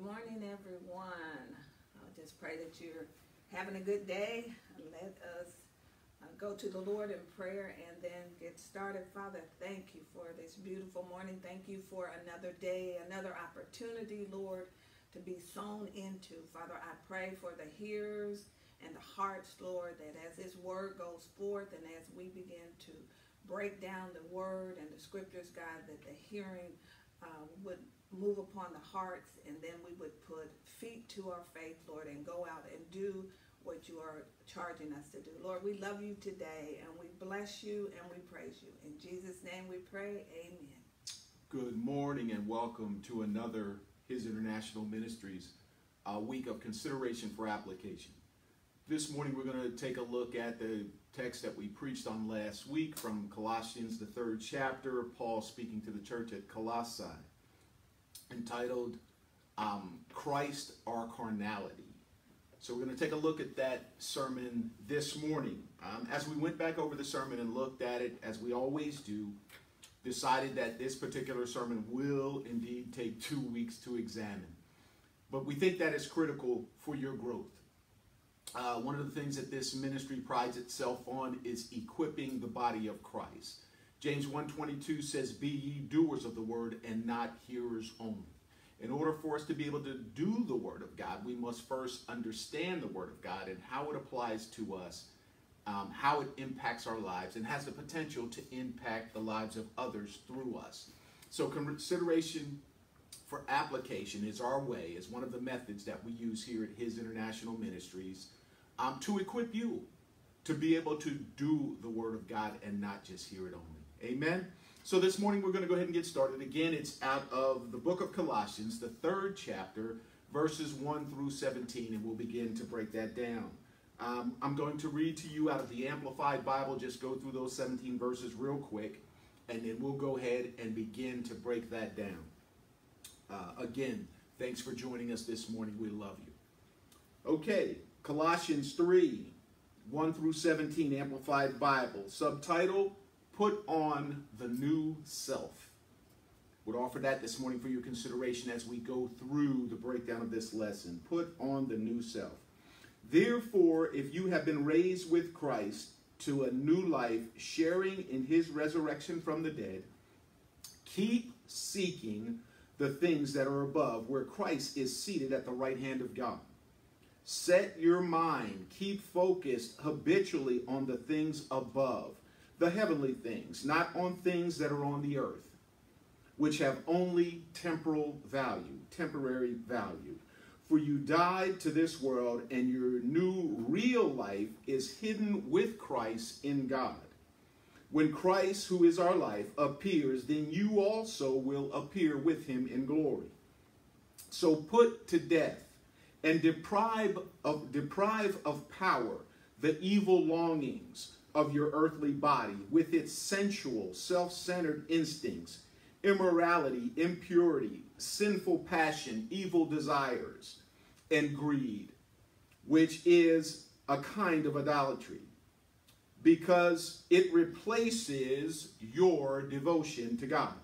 Good morning, everyone. I just pray that you're having a good day. Let us uh, go to the Lord in prayer and then get started. Father, thank you for this beautiful morning. Thank you for another day, another opportunity, Lord, to be sown into. Father, I pray for the hearers and the hearts, Lord, that as this word goes forth and as we begin to break down the word and the scriptures, God, that the hearing uh, would move upon the hearts, and then we would put feet to our faith, Lord, and go out and do what you are charging us to do. Lord, we love you today, and we bless you and we praise you. In Jesus' name we pray, amen. Good morning and welcome to another His International Ministries week of consideration for application. This morning we're going to take a look at the text that we preached on last week from Colossians, the third chapter, Paul speaking to the church at Colossae entitled um, Christ or Carnality. So we're going to take a look at that sermon this morning. Um, as we went back over the sermon and looked at it, as we always do, decided that this particular sermon will indeed take two weeks to examine. But we think that is critical for your growth. Uh, one of the things that this ministry prides itself on is equipping the body of Christ. James 1.22 says, Be ye doers of the word and not hearers only. In order for us to be able to do the word of God, we must first understand the word of God and how it applies to us, um, how it impacts our lives, and has the potential to impact the lives of others through us. So consideration for application is our way, is one of the methods that we use here at His International Ministries um, to equip you to be able to do the word of God and not just hear it only. Amen. So this morning we're going to go ahead and get started. Again, it's out of the book of Colossians, the third chapter, verses 1 through 17, and we'll begin to break that down. Um, I'm going to read to you out of the Amplified Bible, just go through those 17 verses real quick, and then we'll go ahead and begin to break that down. Uh, again, thanks for joining us this morning. We love you. Okay, Colossians 3, 1 through 17, Amplified Bible. Subtitle, put on the new self. Would offer that this morning for your consideration as we go through the breakdown of this lesson. Put on the new self. Therefore, if you have been raised with Christ to a new life, sharing in his resurrection from the dead, keep seeking the things that are above, where Christ is seated at the right hand of God. Set your mind, keep focused habitually on the things above the heavenly things, not on things that are on the earth, which have only temporal value, temporary value. For you died to this world, and your new real life is hidden with Christ in God. When Christ, who is our life, appears, then you also will appear with him in glory. So put to death and deprive of, deprive of power the evil longings of your earthly body with its sensual, self centered instincts, immorality, impurity, sinful passion, evil desires, and greed, which is a kind of idolatry, because it replaces your devotion to God.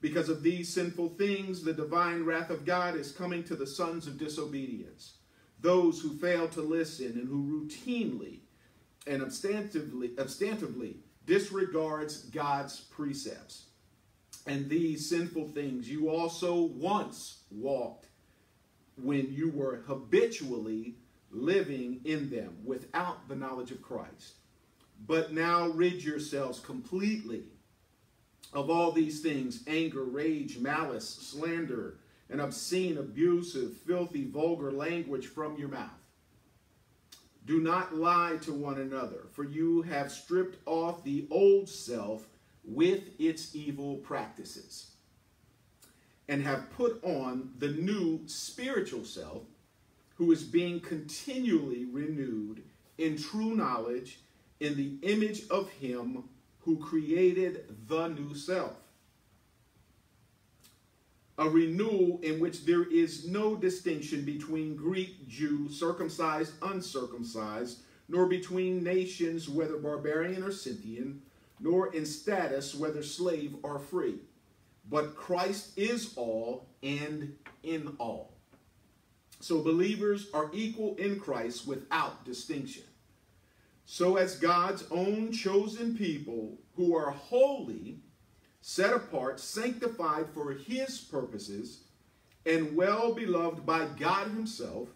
Because of these sinful things, the divine wrath of God is coming to the sons of disobedience, those who fail to listen and who routinely and substantively, substantively disregards God's precepts. And these sinful things you also once walked when you were habitually living in them without the knowledge of Christ. But now rid yourselves completely of all these things anger, rage, malice, slander, and obscene, abusive, filthy, vulgar language from your mouth. Do not lie to one another, for you have stripped off the old self with its evil practices, and have put on the new spiritual self, who is being continually renewed in true knowledge in the image of him who created the new self a renewal in which there is no distinction between Greek, Jew, circumcised, uncircumcised, nor between nations, whether barbarian or Scythian, nor in status, whether slave or free. But Christ is all and in all. So believers are equal in Christ without distinction. So, as God's own chosen people who are holy, set apart, sanctified for his purposes, and well beloved by God himself,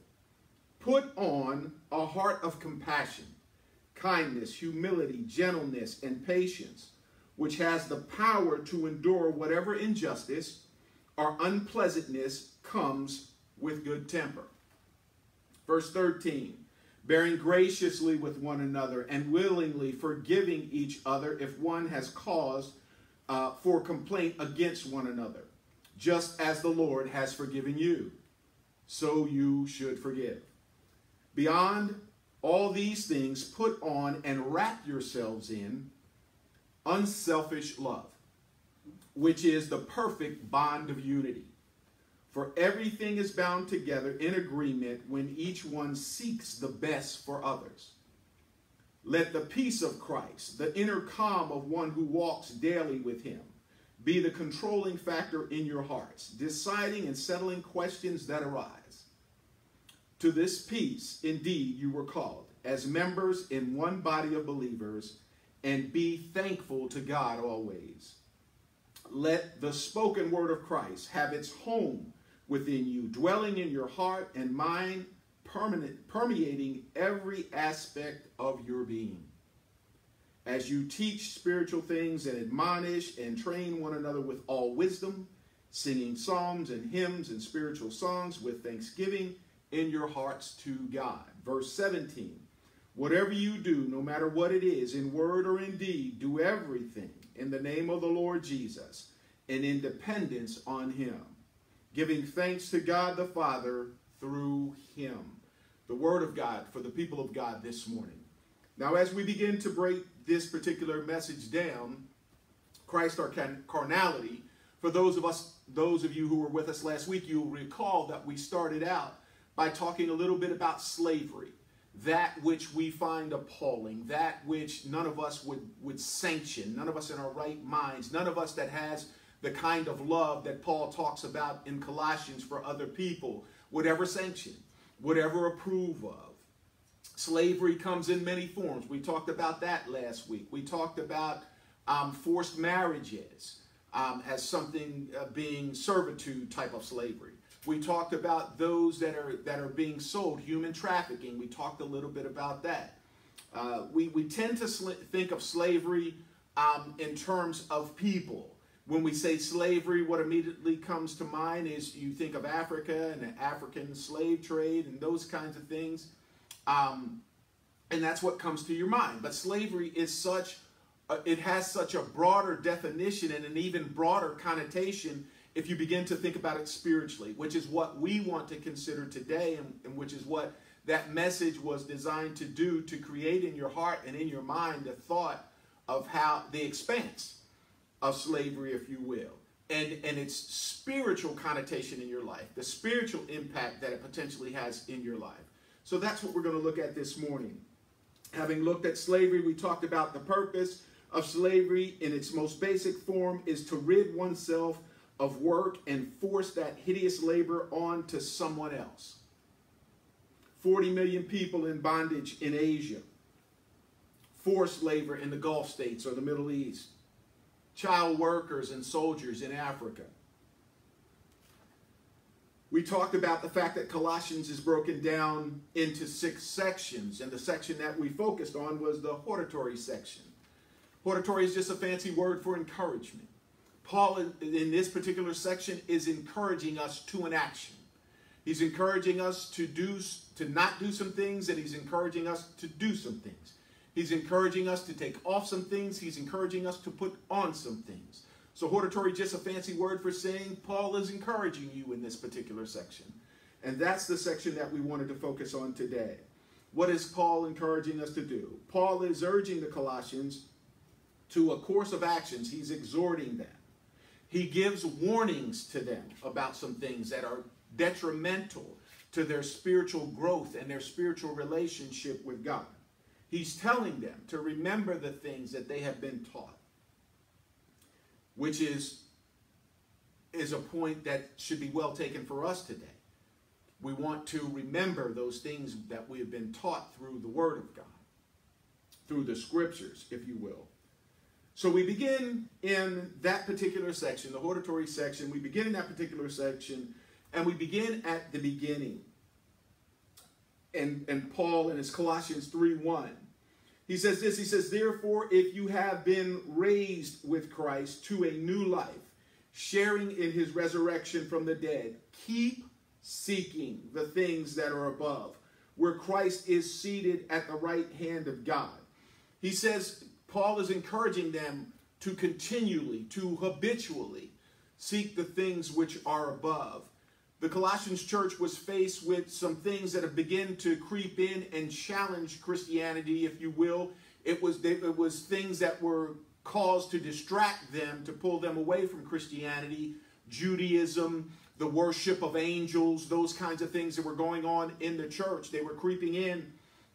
put on a heart of compassion, kindness, humility, gentleness, and patience, which has the power to endure whatever injustice or unpleasantness comes with good temper. Verse 13 bearing graciously with one another and willingly forgiving each other if one has cause uh, for complaint against one another, just as the Lord has forgiven you, so you should forgive. Beyond all these things, put on and wrap yourselves in unselfish love, which is the perfect bond of unity. For everything is bound together in agreement when each one seeks the best for others. Let the peace of Christ, the inner calm of one who walks daily with him, be the controlling factor in your hearts, deciding and settling questions that arise. To this peace, indeed, you were called as members in one body of believers, and be thankful to God always. Let the spoken word of Christ have its home within you, dwelling in your heart and mind, permanent, permeating every aspect of your being. As you teach spiritual things and admonish and train one another with all wisdom, singing psalms and hymns and spiritual songs with thanksgiving in your hearts to God. Verse 17 Whatever you do, no matter what it is, in word or in deed, do everything in the name of the Lord Jesus and in dependence on him giving thanks to God the Father through him. The word of God for the people of God this morning. Now, as we begin to break this particular message down, Christ or carnality, for those of us, those of you who were with us last week, you'll recall that we started out by talking a little bit about slavery, that which we find appalling, that which none of us would, would sanction, none of us in our right minds, none of us that has the kind of love that Paul talks about in Colossians for other people, whatever sanction, whatever approve of. Slavery comes in many forms. We talked about that last week. We talked about um, forced marriages um, as something uh, being servitude type of slavery. We talked about those that are that are being sold, human trafficking. We talked a little bit about that. Uh, we, we tend to think of slavery um, in terms of people. When we say slavery, what immediately comes to mind is you think of Africa and the African slave trade and those kinds of things. Um, and that's what comes to your mind. But slavery is such, it has such a broader definition and an even broader connotation if you begin to think about it spiritually, which is what we want to consider today and, and which is what that message was designed to do to create in your heart and in your mind the thought of how the expanse of slavery, if you will, and, and its spiritual connotation in your life, the spiritual impact that it potentially has in your life. So that's what we're going to look at this morning. Having looked at slavery, we talked about the purpose of slavery in its most basic form is to rid oneself of work and force that hideous labor on to someone else. 40 million people in bondage in Asia, forced labor in the Gulf states or the Middle East, child workers and soldiers in Africa. We talked about the fact that Colossians is broken down into six sections, and the section that we focused on was the hortatory section. Hortatory is just a fancy word for encouragement. Paul, in this particular section, is encouraging us to an action. He's encouraging us to do to not do some things, and he's encouraging us to do some things. He's encouraging us to take off some things. He's encouraging us to put on some things. So hortatory just a fancy word for saying Paul is encouraging you in this particular section. And that's the section that we wanted to focus on today. What is Paul encouraging us to do? Paul is urging the Colossians to a course of actions. He's exhorting them. He gives warnings to them about some things that are detrimental to their spiritual growth and their spiritual relationship with God. He's telling them to remember the things that they have been taught, which is, is a point that should be well taken for us today. We want to remember those things that we have been taught through the Word of God, through the Scriptures, if you will. So we begin in that particular section, the hortatory section. We begin in that particular section, and we begin at the beginning. And, and Paul in his Colossians 3 1. He says this He says, Therefore, if you have been raised with Christ to a new life, sharing in his resurrection from the dead, keep seeking the things that are above, where Christ is seated at the right hand of God. He says, Paul is encouraging them to continually, to habitually seek the things which are above. The Colossians church was faced with some things that have begun to creep in and challenge Christianity, if you will. It was, it was things that were caused to distract them, to pull them away from Christianity, Judaism, the worship of angels, those kinds of things that were going on in the church. They were creeping in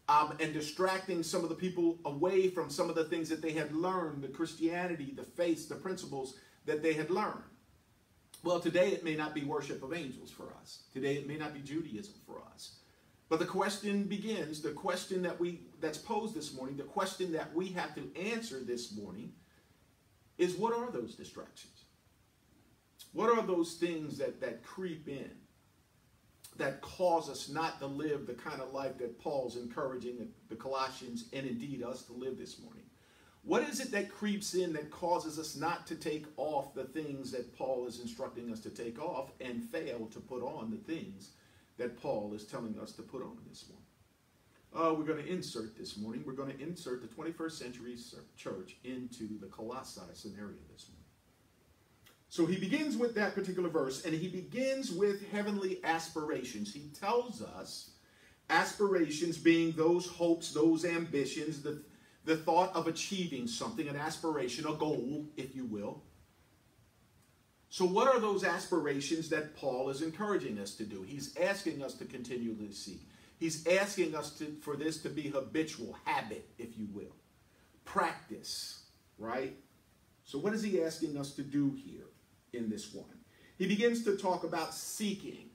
um, and distracting some of the people away from some of the things that they had learned the Christianity, the faith, the principles that they had learned. Well, today it may not be worship of angels for us. Today it may not be Judaism for us. But the question begins, the question that we that's posed this morning, the question that we have to answer this morning is what are those distractions? What are those things that, that creep in that cause us not to live the kind of life that Paul's encouraging the Colossians and indeed us to live this morning? What is it that creeps in that causes us not to take off the things that Paul is instructing us to take off and fail to put on the things that Paul is telling us to put on this morning? Uh, we're going to insert this morning, we're going to insert the 21st century church into the Colossae scenario this morning. So he begins with that particular verse, and he begins with heavenly aspirations. He tells us aspirations being those hopes, those ambitions, the, the thought of achieving something, an aspiration, a goal, if you will. So, what are those aspirations that Paul is encouraging us to do? He's asking us to continually seek. He's asking us to, for this to be habitual, habit, if you will, practice, right? So, what is he asking us to do here in this one? He begins to talk about seeking.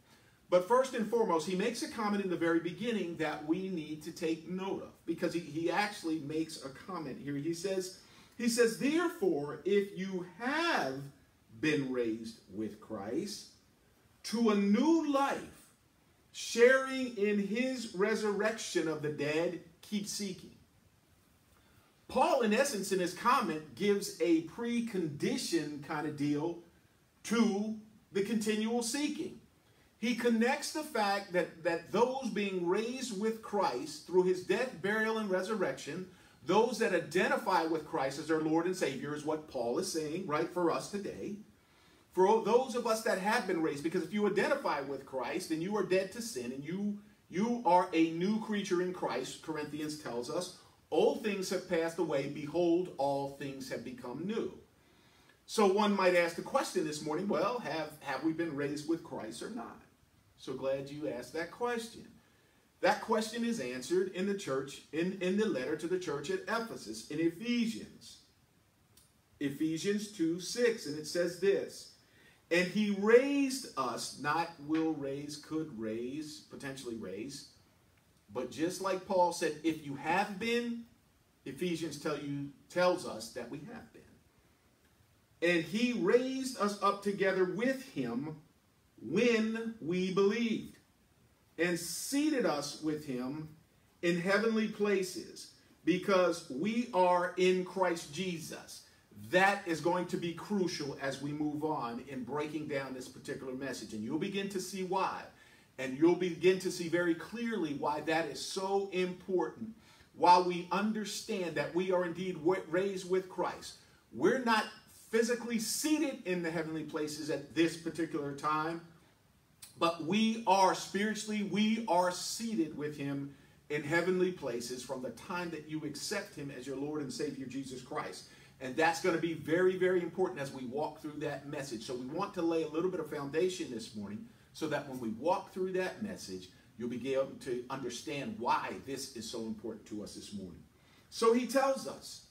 But first and foremost, he makes a comment in the very beginning that we need to take note of because he, he actually makes a comment here. He says, he says, therefore, if you have been raised with Christ to a new life, sharing in his resurrection of the dead, keep seeking. Paul, in essence, in his comment, gives a precondition kind of deal to the continual seeking. He connects the fact that, that those being raised with Christ through his death, burial, and resurrection, those that identify with Christ as their Lord and Savior, is what Paul is saying, right, for us today. For those of us that have been raised because if you identify with christ then you are dead to sin and you you are a new creature in christ corinthians tells us. Old things have passed away. Behold all things have become new. So one might ask the question this morning well have have we been raised with christ or not so glad you asked that question that question is answered in the church in in the letter to the church at ephesus in ephesians ephesians 2 6 and it says this and he raised us, not will raise, could raise, potentially raise. But just like Paul said, if you have been, Ephesians tell you tells us that we have been. And he raised us up together with him when we believed, and seated us with him in heavenly places, because we are in Christ Jesus. That is going to be crucial as we move on in breaking down this particular message. And you'll begin to see why. And you'll begin to see very clearly why that is so important. While we understand that we are indeed raised with Christ, we're not physically seated in the heavenly places at this particular time, but we are spiritually, we are seated with Him in heavenly places from the time that you accept Him as your Lord and Savior Jesus Christ. And that's going to be very, very important as we walk through that message. So we want to lay a little bit of foundation this morning so that when we walk through that message, you'll be able to understand why this is so important to us this morning. So he tells us,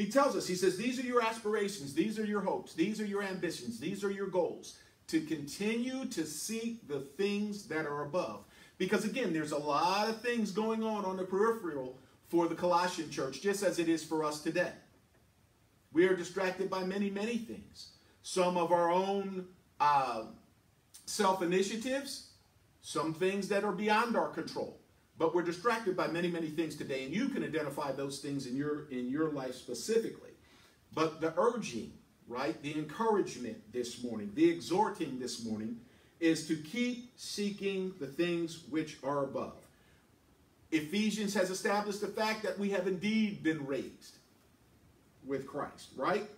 he tells us, he says, these are your aspirations, these are your hopes, these are your ambitions, these are your goals. to continue to seek the things that are above. Because again, there's a lot of things going on on the peripheral for the Colossian church, just as it is for us today. We are distracted by many, many things. Some of our own uh, self initiatives, some things that are beyond our control. But we're distracted by many, many things today, and you can identify those things in your in your life specifically. But the urging, right, the encouragement this morning, the exhorting this morning, is to keep seeking the things which are above. Ephesians has established the fact that we have indeed been raised with Christ, right?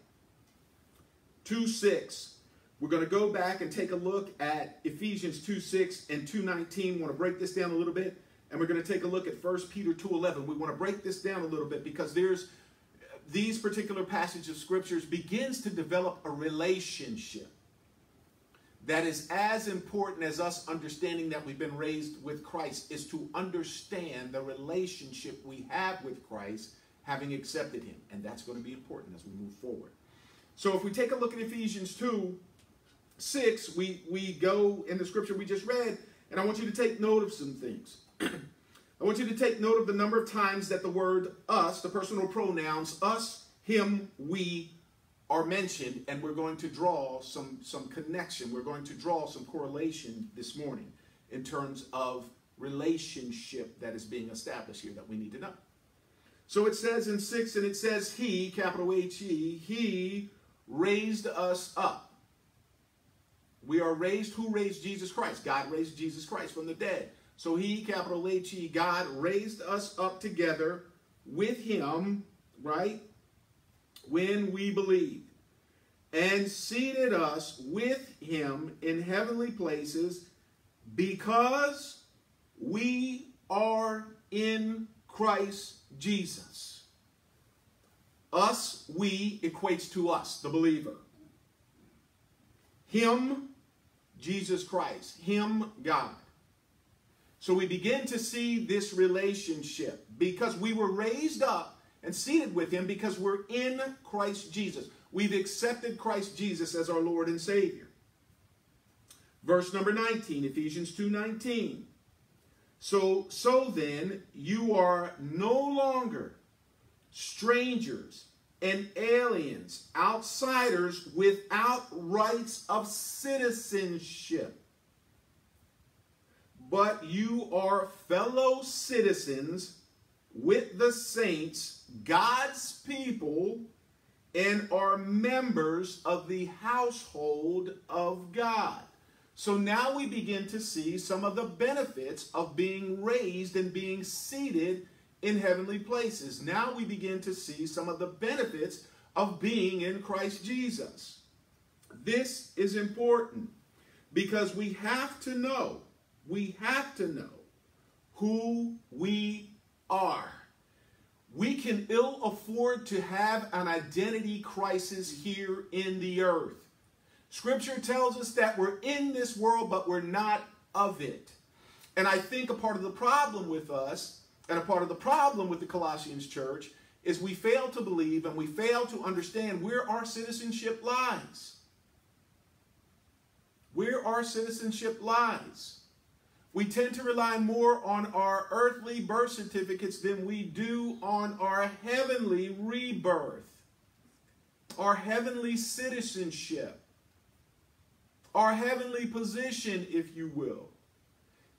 2 6. We're going to go back and take a look at Ephesians 2 6 and 2 19. want to break this down a little bit. And we're going to take a look at 1 Peter 2.11. We want to break this down a little bit because there's these particular passages of scriptures begins to develop a relationship that is as important as us understanding that we've been raised with Christ is to understand the relationship we have with Christ having accepted him. And that's going to be important as we move forward. So if we take a look at Ephesians 2, 6, we, we go in the scripture we just read, and I want you to take note of some things. I want you to take note of the number of times that the word us, the personal pronouns, us, him, we, are mentioned, and we're going to draw some, some connection. We're going to draw some correlation this morning in terms of relationship that is being established here that we need to know. So it says in 6, and it says, He, capital H E, He raised us up. We are raised, who raised Jesus Christ? God raised Jesus Christ from the dead. So He, capital H E, God raised us up together with Him, right? when we believed, and seated us with him in heavenly places because we are in Christ Jesus. Us, we equates to us, the believer. Him, Jesus Christ. Him, God. So we begin to see this relationship because we were raised up and seated with him because we're in Christ Jesus. We've accepted Christ Jesus as our Lord and Savior. Verse number 19, Ephesians 2:19. So so then you are no longer strangers and aliens, outsiders without rights of citizenship. But you are fellow citizens with the saints, God's people, and are members of the household of God. So now we begin to see some of the benefits of being raised and being seated in heavenly places. Now we begin to see some of the benefits of being in Christ Jesus. This is important because we have to know, we have to know who we are. We can ill afford to have an identity crisis here in the earth. Scripture tells us that we're in this world, but we're not of it. And I think a part of the problem with us, and a part of the problem with the Colossians church, is we fail to believe and we fail to understand where our citizenship lies. Where our citizenship lies. We tend to rely more on our earthly birth certificates than we do on our heavenly rebirth, our heavenly citizenship, our heavenly position, if you will.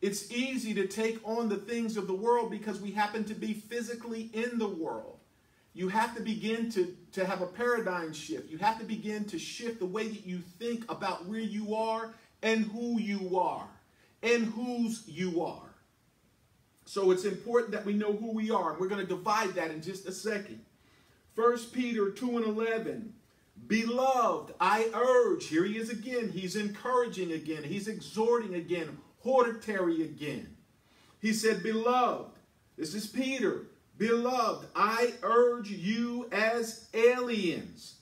It's easy to take on the things of the world because we happen to be physically in the world. You have to begin to, to have a paradigm shift. You have to begin to shift the way that you think about where you are and who you are and whose you are. So it's important that we know who we are. And we're going to divide that in just a second. First Peter 2 and 11. Beloved, I urge, here he is again. He's encouraging again. He's exhorting again, hortatory again. He said, Beloved, this is Peter. Beloved, I urge you as aliens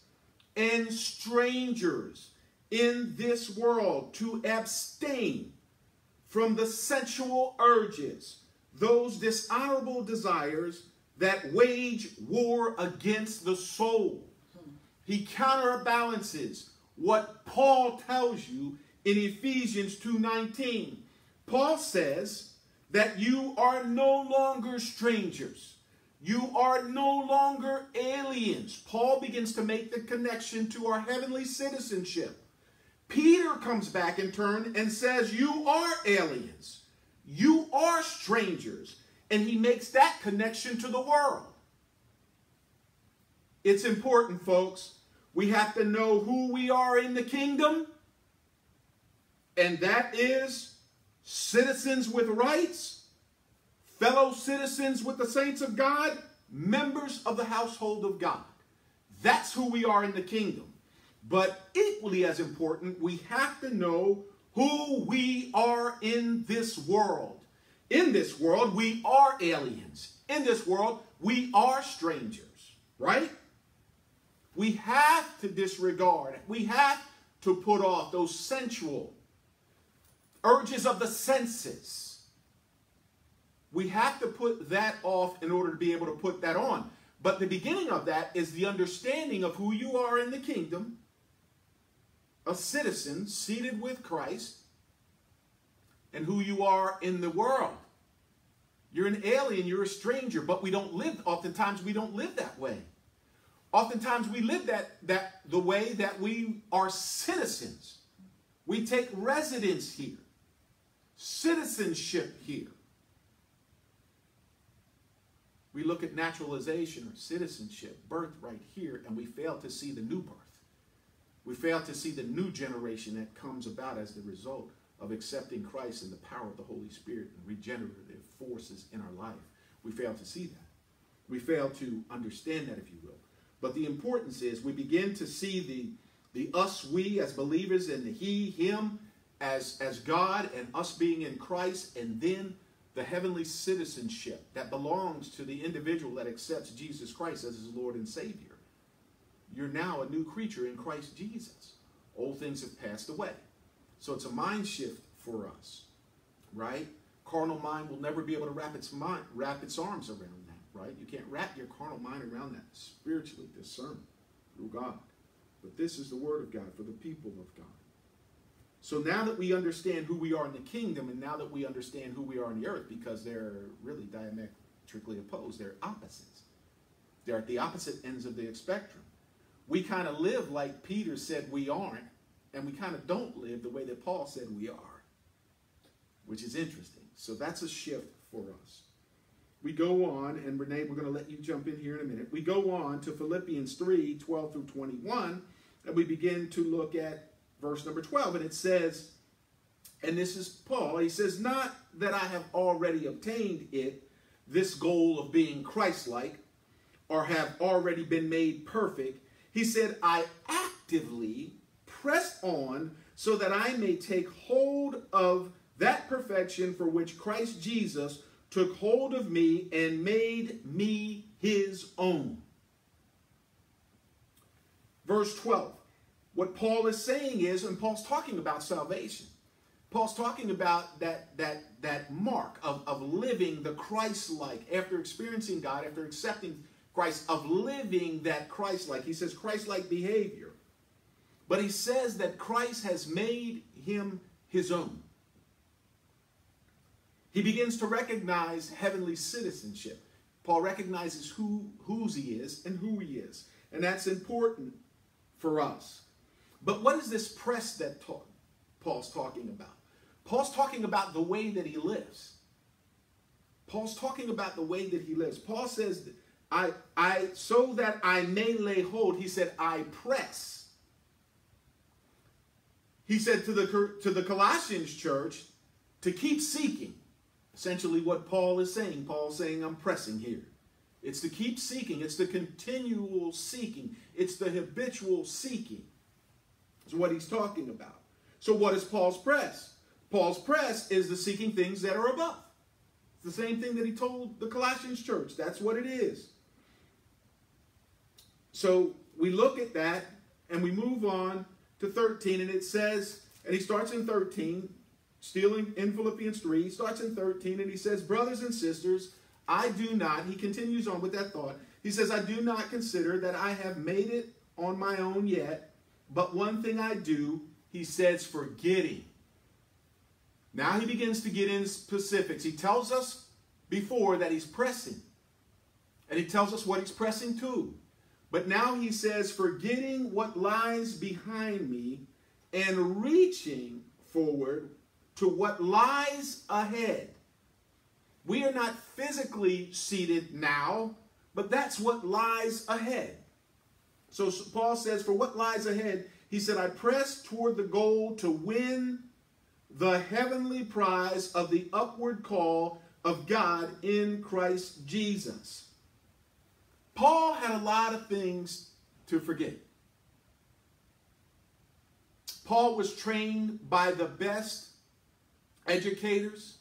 and strangers in this world to abstain from the sensual urges, those dishonorable desires that wage war against the soul. He counterbalances what Paul tells you in Ephesians 2:19. Paul says that you are no longer strangers. You are no longer aliens. Paul begins to make the connection to our heavenly citizenship. Peter comes back in turn and says, You are aliens. You are strangers. And he makes that connection to the world. It's important, folks. We have to know who we are in the kingdom, and that is citizens with rights, fellow citizens with the saints of God, members of the household of God. That's who we are in the kingdom. But equally as important, we have to know who we are in this world. In this world, we are aliens. In this world, we are strangers, right? We have to disregard, we have to put off those sensual urges of the senses. We have to put that off in order to be able to put that on. But the beginning of that is the understanding of who you are in the kingdom, a citizen seated with Christ, and who you are in the world. You're an alien, you're a stranger, but we don't live, oftentimes we don't live that way. Oftentimes we live that, that the way that we are citizens. We take residence here, citizenship here. We look at naturalization or citizenship, birth right here, and we fail to see the new birth. We fail to see the new generation that comes about as the result of accepting Christ and the power of the Holy Spirit and regenerative forces in our life. We fail to see that. We fail to understand that, if you will. But the importance is we begin to see the, the us, we as believers, and the he, him as, as God, and us being in Christ, and then the heavenly citizenship that belongs to the individual that accepts Jesus Christ as his Lord and Savior. You're now a new creature in Christ Jesus. Old things have passed away. So it's a mind shift for us, right? Carnal mind will never be able to wrap its mind, wrap its arms around that, right? You can't wrap your carnal mind around that spiritually discerned through God. But this is the word of God for the people of God. So now that we understand who we are in the kingdom, and now that we understand who we are in the earth, because they're really diametrically opposed, they're opposites. They're at the opposite ends of the spectrum. We kind of live like Peter said we aren't, and we kind of don't live the way that Paul said we are, which is interesting. So that's a shift for us. We go on, and Renae, we're going to let you jump in here in a minute. We go on to Philippians 3 12 through 21, and we begin to look at verse number 12. And it says, and this is Paul, he says, Not that I have already obtained it, this goal of being Christ like, or have already been made perfect. He said, I actively press on so that I may take hold of that perfection for which Christ Jesus took hold of me and made me his own. Verse 12. What Paul is saying is, and Paul's talking about salvation. Paul's talking about that, that, that mark of, of living the Christ-like after experiencing God, after accepting Christ, of living that Christ-like. He says Christ-like behavior. But he says that Christ has made him his own. He begins to recognize heavenly citizenship. Paul recognizes who whose he is and who he is. And that's important for us. But what is this press that ta- Paul's talking about? Paul's talking about the way that he lives. Paul's talking about the way that he lives. Paul says, I, I, so that I may lay hold, he said, I press. He said to the, to the Colossians church to keep seeking. Essentially, what Paul is saying. Paul's saying, I'm pressing here. It's to keep seeking, it's the continual seeking, it's the habitual seeking. Is what he's talking about. So, what is Paul's press? Paul's press is the seeking things that are above. It's the same thing that he told the Colossians church. That's what it is. So, we look at that and we move on to 13, and it says, and he starts in 13, stealing in Philippians 3, he starts in 13, and he says, Brothers and sisters, I do not, he continues on with that thought. He says, I do not consider that I have made it on my own yet, but one thing I do, he says forgetting. Now he begins to get in specifics. He tells us before that he's pressing. And he tells us what he's pressing to. But now he says, forgetting what lies behind me and reaching forward to what lies ahead. We are not physically seated now, but that's what lies ahead. So Paul says, for what lies ahead, he said, I press toward the goal to win the heavenly prize of the upward call of God in Christ Jesus. Paul had a lot of things to forget. Paul was trained by the best educators,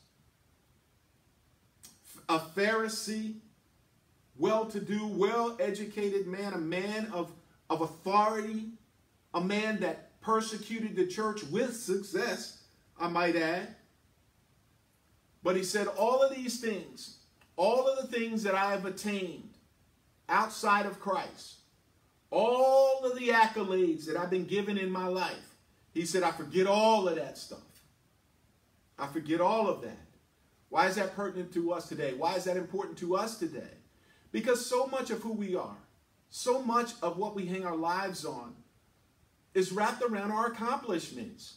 a Pharisee, well to do, well educated man, a man of, of authority, a man that persecuted the church with success, I might add. But he said, All of these things, all of the things that I have attained outside of Christ, all of the accolades that I've been given in my life, he said, I forget all of that stuff. I forget all of that. Why is that pertinent to us today? Why is that important to us today? Because so much of who we are, so much of what we hang our lives on, is wrapped around our accomplishments,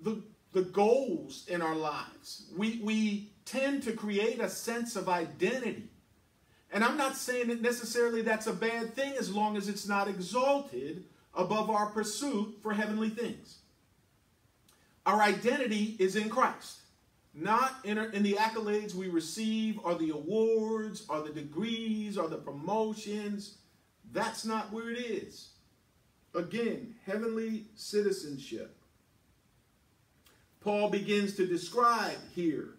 the, the goals in our lives. We, we tend to create a sense of identity. And I'm not saying that necessarily that's a bad thing as long as it's not exalted above our pursuit for heavenly things. Our identity is in Christ, not in, in the accolades we receive or the awards or the degrees or the promotions. That's not where it is. Again, heavenly citizenship. Paul begins to describe here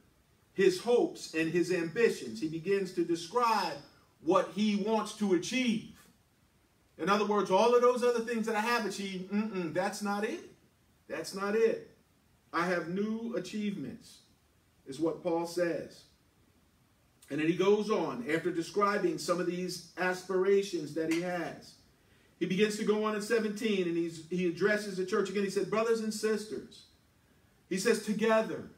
his hopes and his ambitions. He begins to describe what he wants to achieve. In other words, all of those other things that I have achieved, that's not it. That's not it. I have new achievements, is what Paul says. And then he goes on after describing some of these aspirations that he has. He begins to go on in 17 and he's, he addresses the church again. He said, Brothers and sisters, he says, together,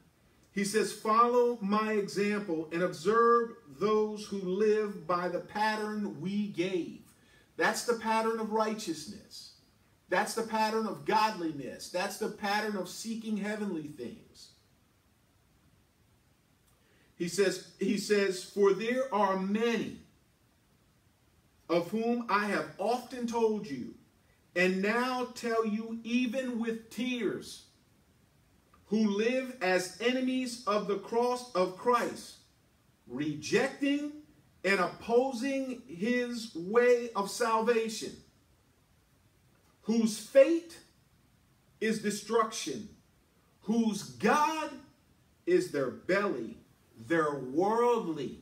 he says, follow my example and observe those who live by the pattern we gave. That's the pattern of righteousness. That's the pattern of godliness. That's the pattern of seeking heavenly things. He says, he says, for there are many of whom I have often told you, and now tell you even with tears, who live as enemies of the cross of Christ, rejecting and opposing his way of salvation, whose fate is destruction, whose God is their belly, their worldly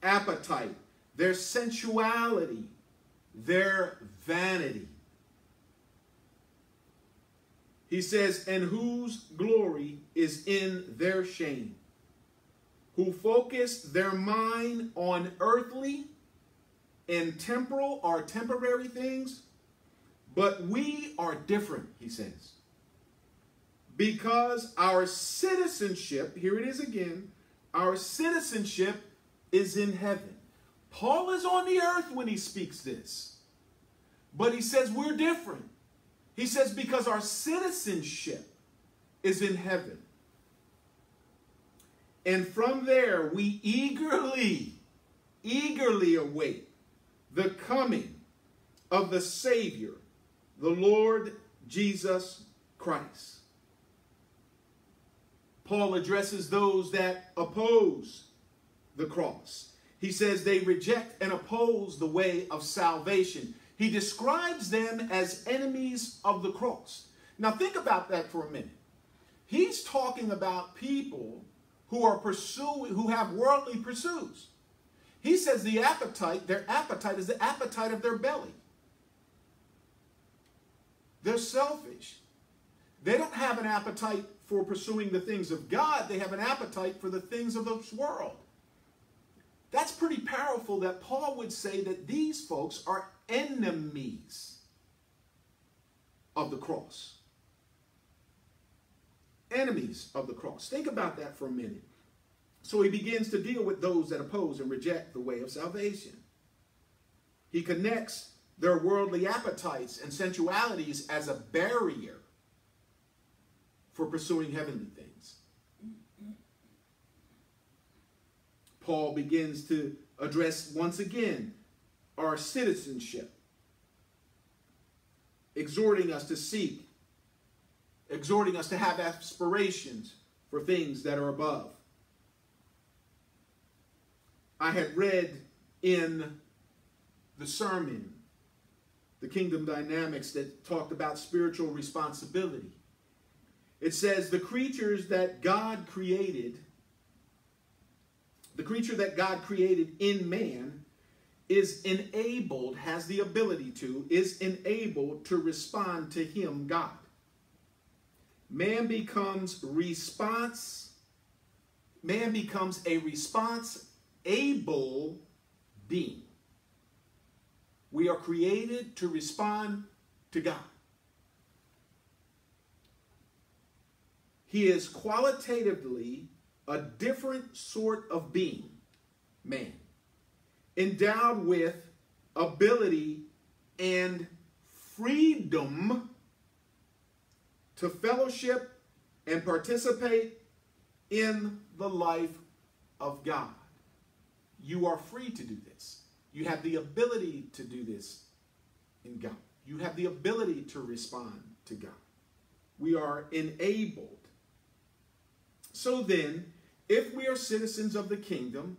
appetite, their sensuality, their vanity. He says, and whose glory is in their shame who focus their mind on earthly and temporal or temporary things, but we are different, he says. Because our citizenship, here it is again, our citizenship is in heaven. Paul is on the earth when he speaks this. But he says we're different. He says because our citizenship is in heaven. And from there, we eagerly, eagerly await the coming of the Savior, the Lord Jesus Christ. Paul addresses those that oppose the cross. He says they reject and oppose the way of salvation. He describes them as enemies of the cross. Now think about that for a minute. He's talking about people who are pursuing, who have worldly pursuits. He says the appetite, their appetite is the appetite of their belly. They're selfish. They don't have an appetite for pursuing the things of God. They have an appetite for the things of this world. That's pretty powerful that Paul would say that these folks are enemies of the cross. Enemies of the cross. Think about that for a minute. So he begins to deal with those that oppose and reject the way of salvation. He connects their worldly appetites and sensualities as a barrier for pursuing heavenly things. Paul begins to address once again our citizenship, exhorting us to seek, exhorting us to have aspirations for things that are above. I had read in the sermon, The Kingdom Dynamics, that talked about spiritual responsibility. It says, The creatures that God created, the creature that God created in man, is enabled, has the ability to, is enabled to respond to Him, God. Man becomes response, man becomes a response able being. We are created to respond to God. He is qualitatively a different sort of being, man, endowed with ability and freedom to fellowship and participate in the life of God. You are free to do this. You have the ability to do this in God. You have the ability to respond to God. We are enabled. So then, if we are citizens of the kingdom,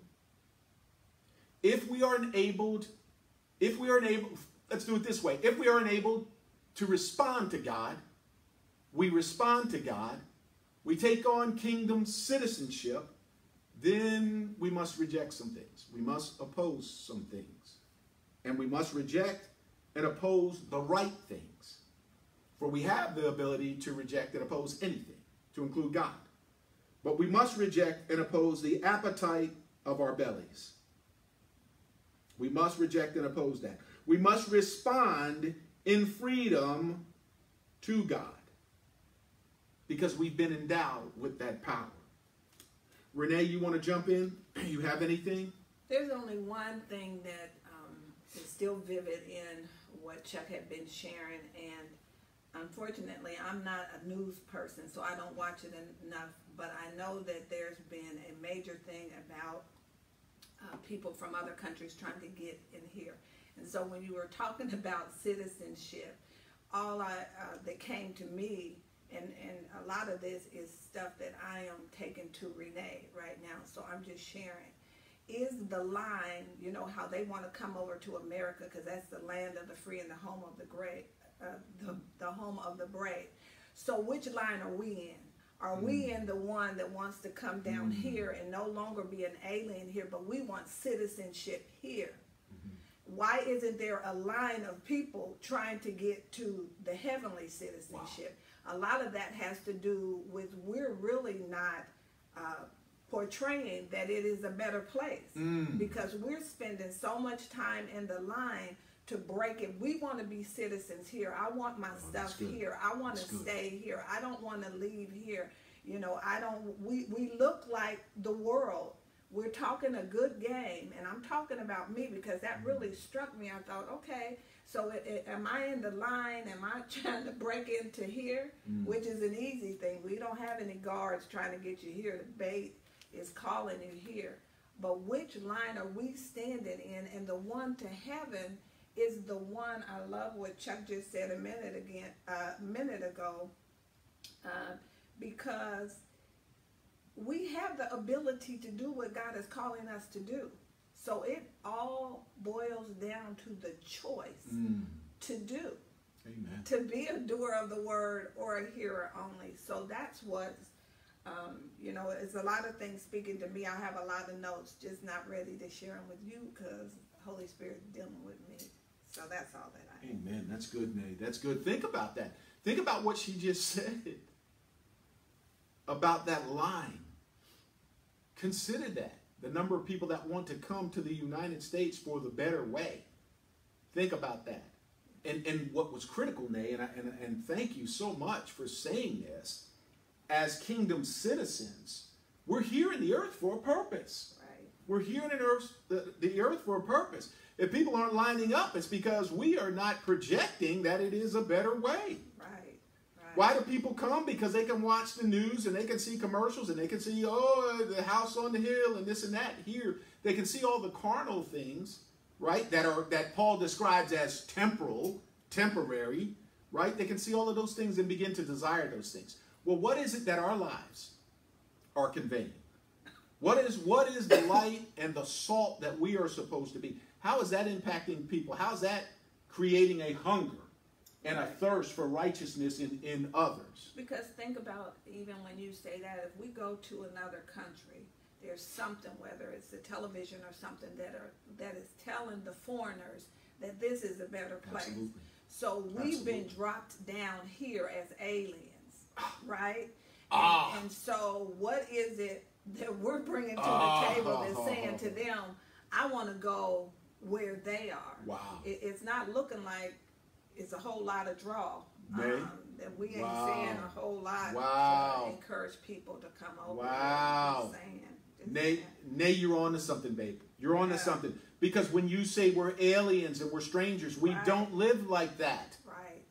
if we are enabled, if we are enabled, let's do it this way. If we are enabled to respond to God, we respond to God, we take on kingdom citizenship, then we must reject some things. We must oppose some things. And we must reject and oppose the right things. For we have the ability to reject and oppose anything, to include God. But we must reject and oppose the appetite of our bellies. We must reject and oppose that. We must respond in freedom to God because we've been endowed with that power. Renae, you want to jump in? You have anything? There's only one thing that um, is still vivid in what Chuck had been sharing, and unfortunately, I'm not a news person, so I don't watch it enough. But I know that there's been a major thing about uh, people from other countries trying to get in here. And so when you were talking about citizenship, all I, uh, that came to me and and a lot of this is stuff that I am taking to Renae right now. So I'm just sharing. Is the line, you know, how they want to come over to America because that's the land of the free and the home of the great, uh, the the home of the brave. So which line are we in? Are mm. we in the one that wants to come down mm. here and no longer be an alien here, but we want citizenship here? Mm-hmm. Why isn't there a line of people trying to get to the heavenly citizenship? Wow a lot of that has to do with we're really not uh, portraying that it is a better place mm. because we're spending so much time in the line to break it. We want to be citizens here. I want my oh, stuff here. I want to stay here. I don't want to leave here. You know, I don't. We we look like the world. We're talking a good game, and I'm talking about me because that mm. really struck me. I thought, okay, so it, it, am I in the line? Am I trying to break into here? Mm. Which is an easy thing. We don't have any guards trying to get you here. The bait is calling you here. But which line are we standing in? And the one to heaven is the one. I love what Chuck just said a minute again, a uh, minute ago, uh, because we have the ability to do what God is calling us to do. So it all boils down to the choice mm. to do. Amen. To be a doer of the word or a hearer only. So that's what, um, you know, it's a lot of things speaking to me. I have a lot of notes, just not ready to share them with you because Holy Spirit dealing with me. So that's all that I. Amen. That's good, Nay. That's good. Think about that. Think about what she just said about that line. Consider that the number of people that want to come to the United States for the better way. Think about that. and, and what was critical, Nay, and, I, and, and thank you so much for saying this, as kingdom citizens, we're here in the earth for a purpose. Right. We're here in the earth, the, the earth for a purpose. If people aren't lining up, it's because we are not projecting that it is a better way. Right. Right. Why do people come? Because they can watch the news and they can see commercials and they can see, oh, the house on the hill and this and that here. They can see all the carnal things, right, that are that Paul describes as temporal, temporary, right? They can see all of those things and begin to desire those things. Well, what is it that our lives are conveying? What is what is the light and the salt that we are supposed to be? How is that impacting people? How is that creating a hunger and a thirst for righteousness in, in others? Because think about even when you say that, if we go to another country, there's something, whether it's the television or something that are that is telling the foreigners that this is a better place. Absolutely. So we've Absolutely. been dropped down here as aliens, right? Ah. And, and so what is it that we're bringing to Ah. the table that's saying to them, I want to go where they are. Wow. It, it's not looking like it's a whole lot of draw. Um, that we ain't Wow. seeing a whole lot Wow. to encourage people to come over. Wow. Saying. Nay. Nay, you're on to something, babe. You're on to something. Because when you say we're aliens and we're strangers, we Right. don't live like that. Right.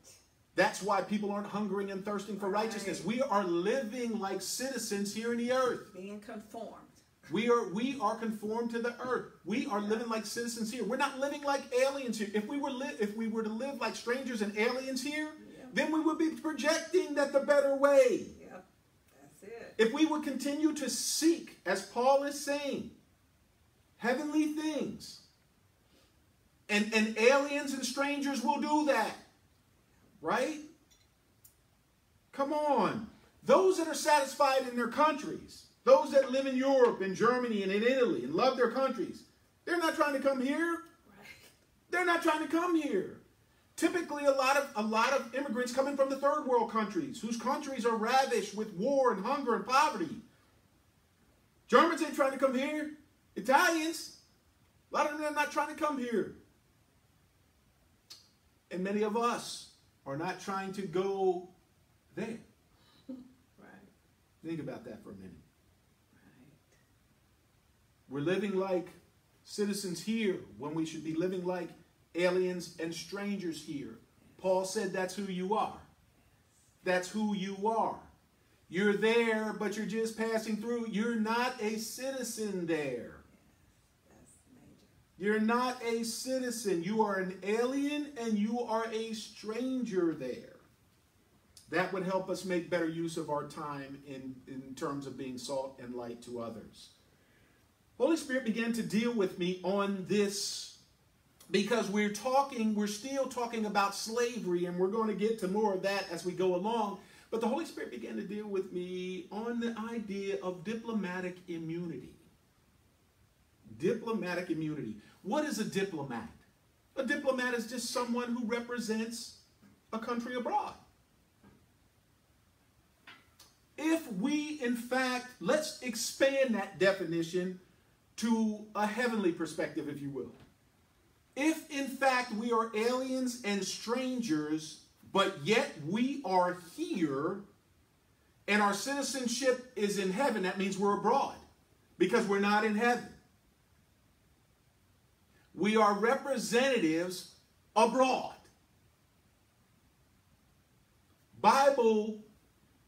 That's why people aren't hungering and thirsting for Right. righteousness. We are living like citizens here in the earth. Being conformed. We are we are conformed to the earth. We are living like citizens here. We're not living like aliens here. If we were li- if we were to live like strangers and aliens here, Yeah. then we would be projecting that the better way. Yep. That's it. If we would continue to seek, as Paul is saying, heavenly things, and, and aliens and strangers will do that, right? Come on. Those that are satisfied in their countries, those that live in Europe and Germany and in Italy and love their countries, they're not trying to come here. They're not trying to come here. Typically, a lot of a lot of immigrants coming from the third world countries, whose countries are ravished with war and hunger and poverty. Germans ain't trying to come here. Italians, a lot of them are not trying to come here. And many of us are not trying to go there. Right. Think about that for a minute. We're living like citizens here when we should be living like aliens and strangers here. Paul said that's who you are. That's who you are. You're there, but you're just passing through. You're not a citizen there. You're not a citizen. You are an alien and you are a stranger there. That would help us make better use of our time in, in terms of being salt and light to others. Holy Spirit began to deal with me on this because we're talking, we're still talking about slavery, and we're going to get to more of that as we go along. But the Holy Spirit began to deal with me on the idea of diplomatic immunity. Diplomatic immunity. What is a diplomat? A diplomat is just someone who represents a country abroad. If we, in fact, let's expand that definition to a heavenly perspective, if you will. If, in fact, we are aliens and strangers, but yet we are here and our citizenship is in heaven, that means we're abroad because we're not in heaven. We are representatives abroad. Bible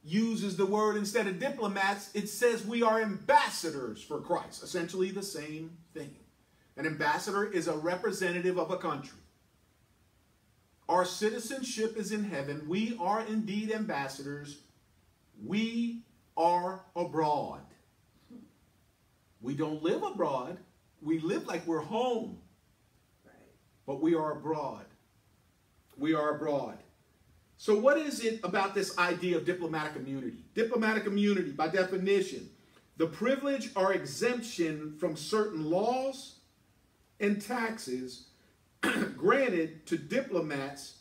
uses the word instead of diplomats, it says we are ambassadors for Christ. Essentially the same thing. An ambassador is a representative of a country. Our citizenship is in heaven. We are indeed ambassadors. We are abroad. We don't live abroad. We live like we're home, but we are abroad. We are abroad. So, what is it about this idea of diplomatic immunity? Diplomatic immunity, by definition, the privilege or exemption from certain laws and taxes granted to diplomats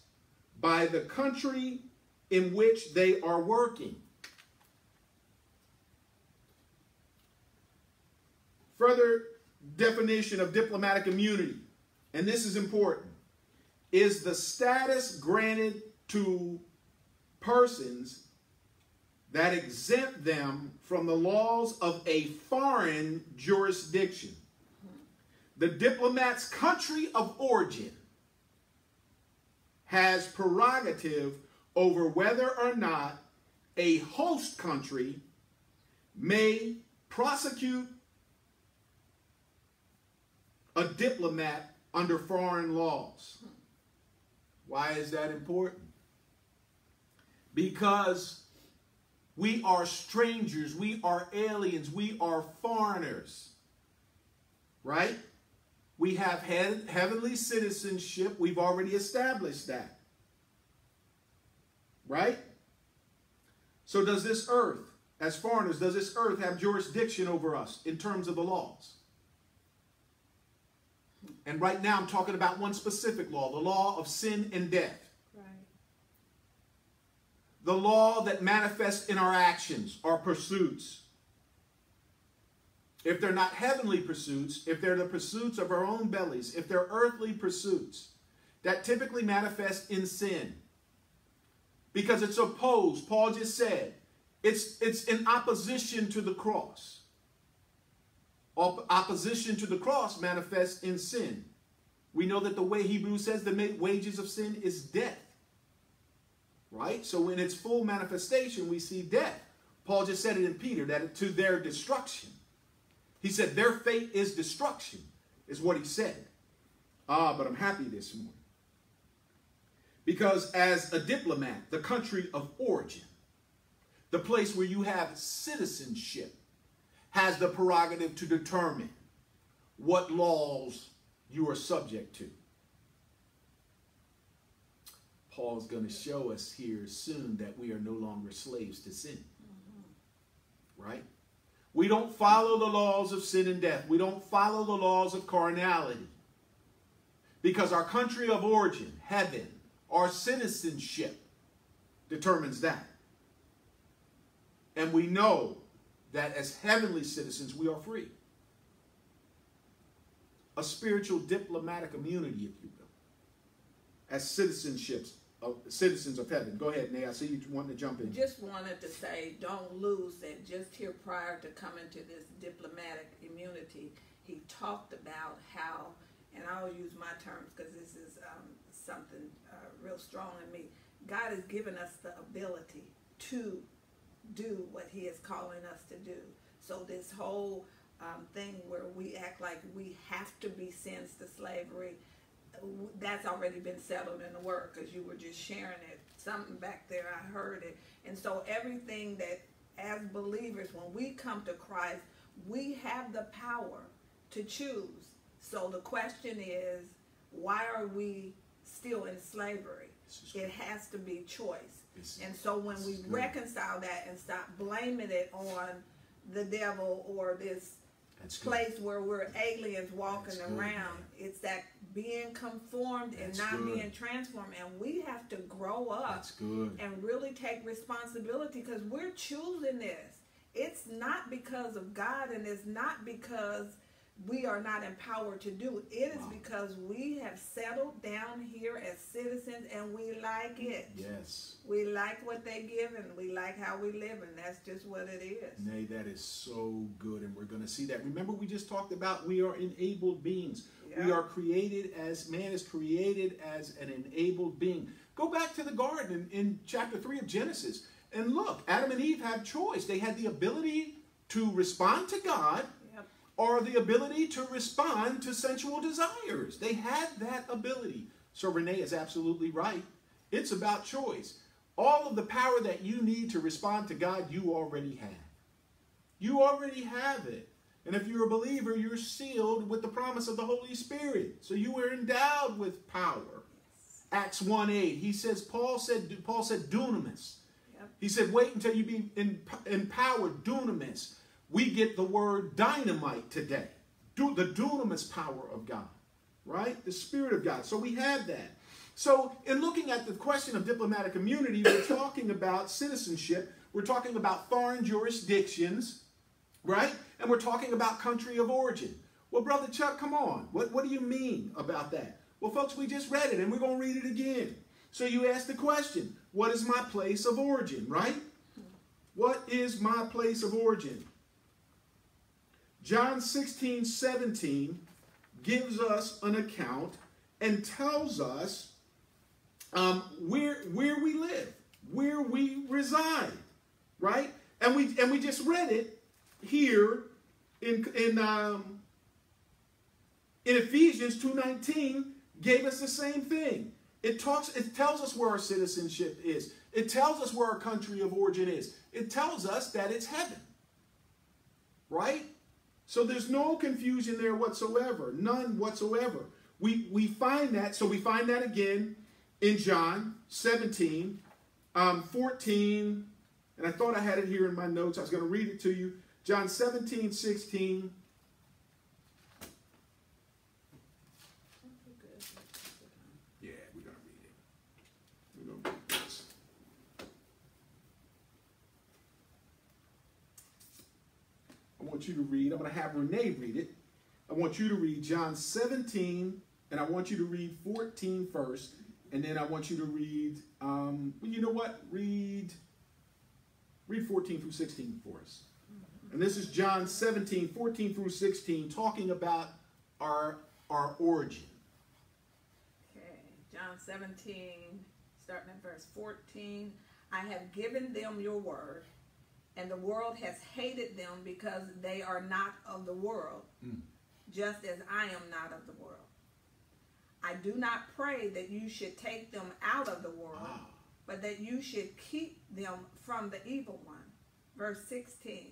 by the country in which they are working. Further definition of diplomatic immunity, and this is important. is the status granted to persons that exempt them from the laws of a foreign jurisdiction. The diplomat's country of origin has prerogative over whether or not a host country may prosecute a diplomat under foreign laws. Why is that important? Because we are strangers, we are aliens, we are foreigners. Right? We have heavenly citizenship. We've already established that. Right? So, does this earth, as foreigners, does this earth have jurisdiction over us in terms of the laws? And right now, I'm talking about one specific law the law of sin and death. The law that manifests in our actions, our pursuits. If they're not heavenly pursuits, if they're the pursuits of our own bellies, if they're earthly pursuits, that typically manifest in sin. Because it's opposed, Paul just said, it's, it's in opposition to the cross opposition to the cross manifests in sin. We know that the way Hebrews says the wages of sin is death. Right? So in its full manifestation, we see death. Paul just said it in Peter that to their destruction. He said their fate is destruction, is what he said. Ah, but I'm happy this morning. Because as a diplomat, the country of origin, the place where you have citizenship, has the prerogative to determine what laws you are subject to. Paul's going to show us here soon that we are no longer slaves to sin. Mm-hmm. Right? We don't follow the laws of sin and death. We don't follow the laws of carnality. Because our country of origin, heaven, our citizenship determines that. And we know that as heavenly citizens we are free. A spiritual diplomatic immunity, if you will, as citizenships of citizens of heaven. Go ahead, Nay. I see you wanting to jump in. Just wanted to say, don't lose that. Just here prior to coming to this diplomatic immunity, he talked about how, and I'll use my terms because this is um, something uh, real strong in me. God has given us the ability to do what he is calling us to do. So this whole um, thing where we act like we have to be sentenced to slavery, that's already been settled in the word because you were just sharing it. Something back there, I heard it. And so everything that as believers, when we come to Christ, we have the power to choose. So the question is, why are we still in slavery? It has to be choice. And so when we reconcile that and stop blaming it on the devil or this place where we're aliens walking around, it's that being conformed That's and not good. being transformed. And we have to grow up and really take responsibility because we're choosing this. It's not because of God and it's not because we are not empowered to do. It is wow. because we have settled down here as citizens and we like it. Yes. We like what they give and we like how we live, and that's just what it is. Nay, that is so good, and we're going to see that. Remember, we just talked about we are enabled beings. Yep. We are created as man is created as an enabled being. Go back to the garden in, in chapter 3 of Genesis and look, Adam and Eve had choice. They had the ability to respond to God or the ability to respond to sensual desires. They had that ability. So Renae is absolutely right. It's about choice. All of the power that you need to respond to God, you already have. You already have it. And if you're a believer, you're sealed with the promise of the Holy Spirit. So you are endowed with power. Acts 1 8. He says, Paul said, Paul said, dunamis. Yep. He said, wait until you be empowered, dunamis we get the word dynamite today. Do the dunamis power of God, right? The Spirit of God. So we have that. So in looking at the question of diplomatic immunity, we're talking about citizenship. We're talking about foreign jurisdictions, right? And we're talking about country of origin. Well, Brother Chuck, come on. What, what do you mean about that? Well, folks, we just read it and we're going to read it again. So you ask the question, what is my place of origin, right? What is my place of origin? John 16, 17 gives us an account and tells us um, where, where we live, where we reside, right? And we, and we just read it here in, in, um, in Ephesians 2.19 gave us the same thing. It talks, it tells us where our citizenship is. It tells us where our country of origin is. It tells us that it's heaven. Right? So there's no confusion there whatsoever. None whatsoever. We we find that, so we find that again in John 17, um, 14, and I thought I had it here in my notes. I was going to read it to you. John 17, 16, want you to read, I'm going to have Renae read it. I want you to read John 17, and I want you to read 14 first, and then I want you to read, um, well, you know what? Read, read 14 through 16 for us. And this is John 17, 14 through 16, talking about our, our origin. Okay, John 17, starting at verse 14. I have given them your word and the world has hated them because they are not of the world, mm. just as I am not of the world. I do not pray that you should take them out of the world, ah. but that you should keep them from the evil one. Verse 16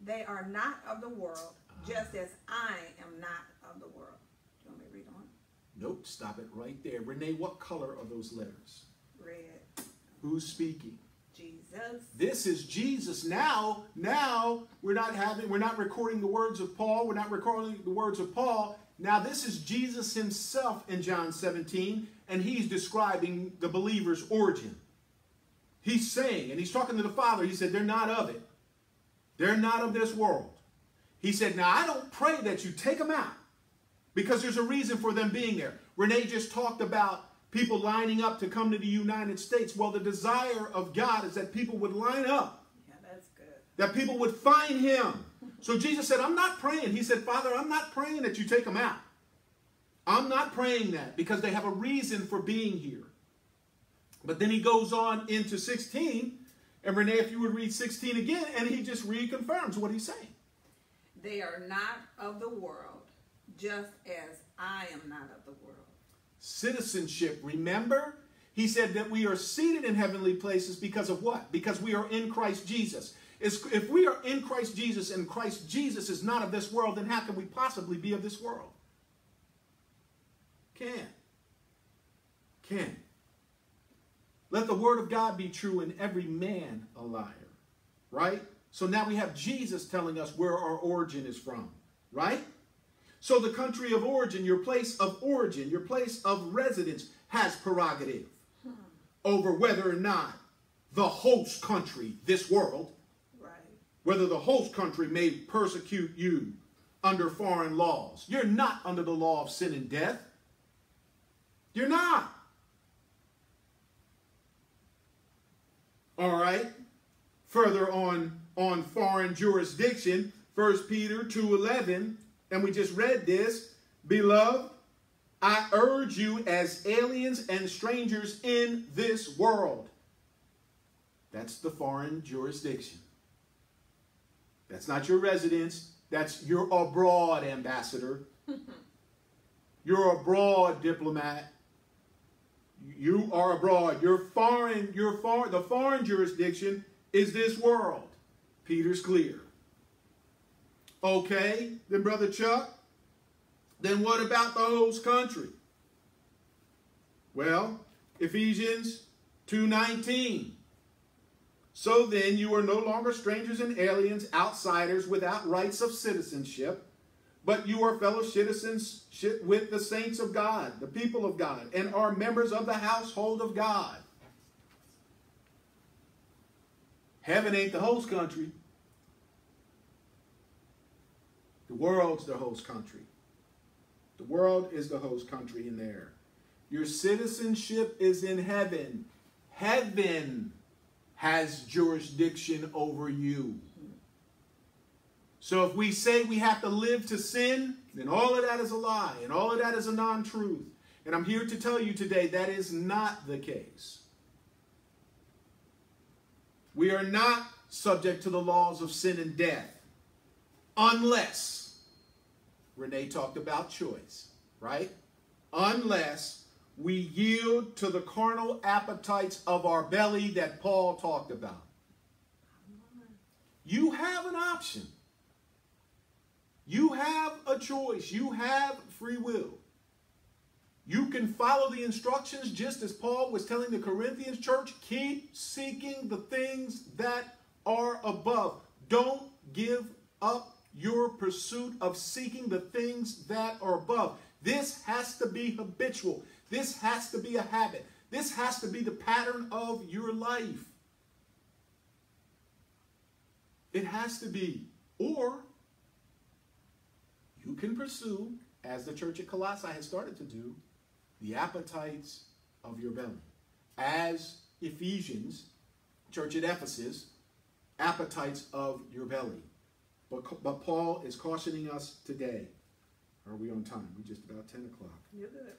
They are not of the world, ah. just as I am not of the world. Do you want me to read on? Nope, stop it right there. Renae, what color are those letters? Red. Who's speaking? Jesus. This is Jesus. Now, now we're not having, we're not recording the words of Paul. We're not recording the words of Paul. Now this is Jesus himself in John 17, and he's describing the believer's origin. He's saying, and he's talking to the Father, he said, they're not of it. They're not of this world. He said, now I don't pray that you take them out because there's a reason for them being there. Renae just talked about people lining up to come to the United States. Well, the desire of God is that people would line up. Yeah, that's good. That people would find him. So Jesus said, I'm not praying. He said, Father, I'm not praying that you take them out. I'm not praying that because they have a reason for being here. But then he goes on into 16. And Renae, if you would read 16 again, and he just reconfirms what he's saying. They are not of the world, just as I am not of the world citizenship. Remember? He said that we are seated in heavenly places because of what? Because we are in Christ Jesus. If we are in Christ Jesus and Christ Jesus is not of this world, then how can we possibly be of this world? Can. Can. Let the word of God be true and every man a liar. Right? So now we have Jesus telling us where our origin is from. Right? So the country of origin, your place of origin, your place of residence has prerogative over whether or not the host country, this world, right. whether the host country may persecute you under foreign laws. You're not under the law of sin and death. You're not. All right. Further on on foreign jurisdiction, 1 Peter 2:11 and we just read this, beloved, I urge you as aliens and strangers in this world. That's the foreign jurisdiction. That's not your residence. That's your abroad ambassador. You're abroad diplomat. You are abroad. Your foreign, your foreign, the foreign jurisdiction is this world. Peter's clear. Okay, then Brother Chuck, then what about the host country? Well, Ephesians 2.19. So then you are no longer strangers and aliens, outsiders without rights of citizenship, but you are fellow citizens with the saints of God, the people of God, and are members of the household of God. Heaven ain't the host country. The world's the host country. The world is the host country in there. Your citizenship is in heaven. Heaven has jurisdiction over you. So if we say we have to live to sin, then all of that is a lie and all of that is a non truth. And I'm here to tell you today that is not the case. We are not subject to the laws of sin and death unless, Renae talked about choice, right? Unless we yield to the carnal appetites of our belly that Paul talked about. You have an option. You have a choice. You have free will. You can follow the instructions just as Paul was telling the Corinthians church. Keep seeking the things that are above. Don't give up your pursuit of seeking the things that are above. This has to be habitual. This has to be a habit. This has to be the pattern of your life. It has to be. Or you can pursue, as the church at Colossae has started to do, the appetites of your belly. As Ephesians, church at Ephesus, appetites of your belly. But, but Paul is cautioning us today. Are we on time? We're just about 10 o'clock. You're good.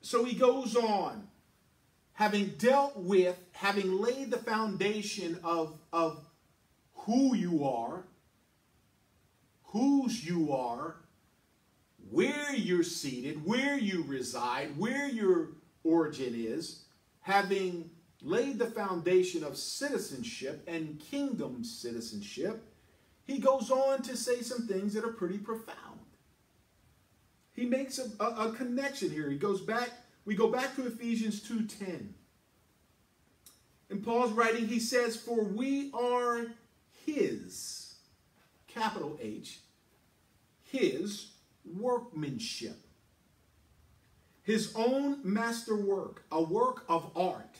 So he goes on, having dealt with, having laid the foundation of, of who you are, whose you are, where you're seated, where you reside, where your origin is, having laid the foundation of citizenship and kingdom citizenship, he goes on to say some things that are pretty profound. He makes a, a, a connection here. He goes back, we go back to Ephesians 2.10. In Paul's writing, he says, For we are his, capital H, his workmanship, his own masterwork, a work of art,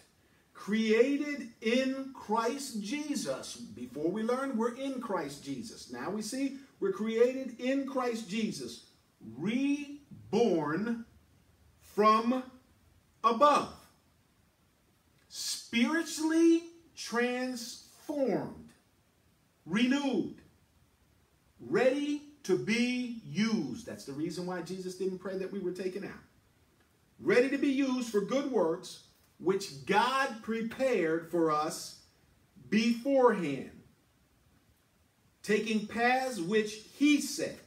created in Christ Jesus. Before we learn, we're in Christ Jesus. Now we see we're created in Christ Jesus, reborn from above, spiritually transformed, renewed, ready to be used. That's the reason why Jesus didn't pray that we were taken out. Ready to be used for good works, which God prepared for us beforehand, taking paths which He set,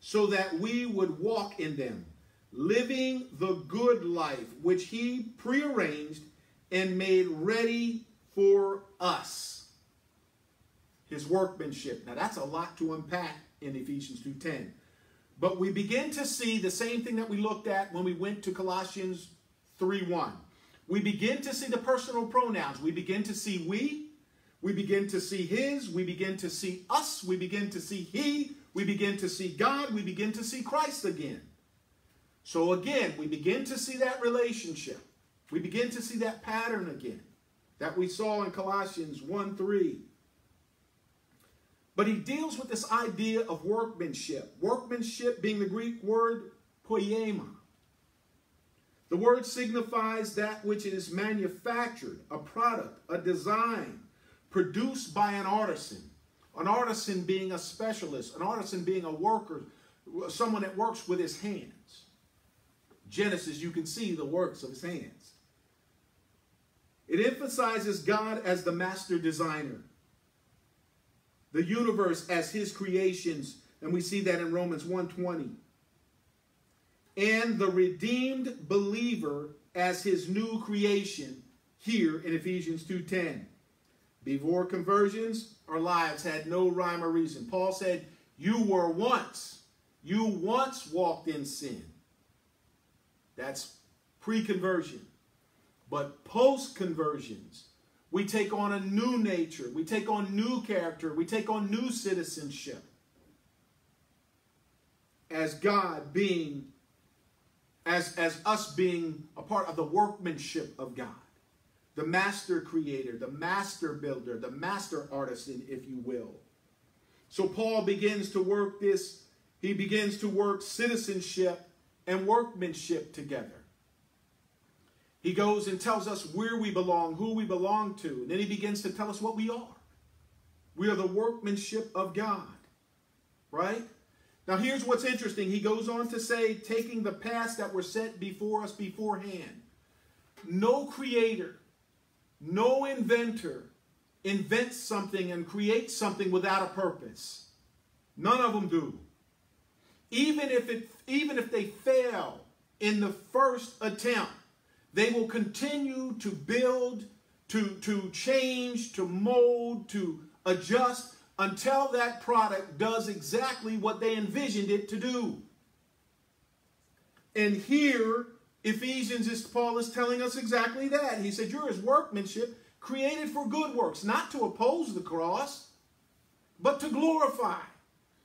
so that we would walk in them, living the good life which He prearranged and made ready for us. His workmanship. Now that's a lot to unpack in Ephesians 2.10. But we begin to see the same thing that we looked at when we went to Colossians 3.1. We begin to see the personal pronouns. We begin to see we. We begin to see his. We begin to see us. We begin to see he. We begin to see God. We begin to see Christ again. So again, we begin to see that relationship. We begin to see that pattern again that we saw in Colossians 1 3. But he deals with this idea of workmanship. Workmanship being the Greek word poiema. The word signifies that which is manufactured, a product, a design, produced by an artisan. An artisan being a specialist, an artisan being a worker, someone that works with his hands. Genesis, you can see the works of his hands. It emphasizes God as the master designer the universe as his creations, and we see that in Romans 1:20. And the redeemed believer as his new creation here in Ephesians 2:10. Before conversions, our lives had no rhyme or reason. Paul said, "You were once, you once walked in sin." That's pre-conversion. But post-conversions, we take on a new nature. We take on new character. We take on new citizenship. As God being, as, as us being a part of the workmanship of God. The master creator, the master builder, the master artisan, if you will. So Paul begins to work this, he begins to work citizenship and workmanship together. He goes and tells us where we belong, who we belong to, and then he begins to tell us what we are. We are the workmanship of God, right? Now, here's what's interesting. He goes on to say, taking the paths that were set before us beforehand. No creator, no inventor invents something and creates something without a purpose. None of them do. Even if it even if they fail in the first attempt, they will continue to build, to, to change, to mold, to adjust until that product does exactly what they envisioned it to do. And here, Ephesians is Paul is telling us exactly that. He said, You're his workmanship, created for good works, not to oppose the cross, but to glorify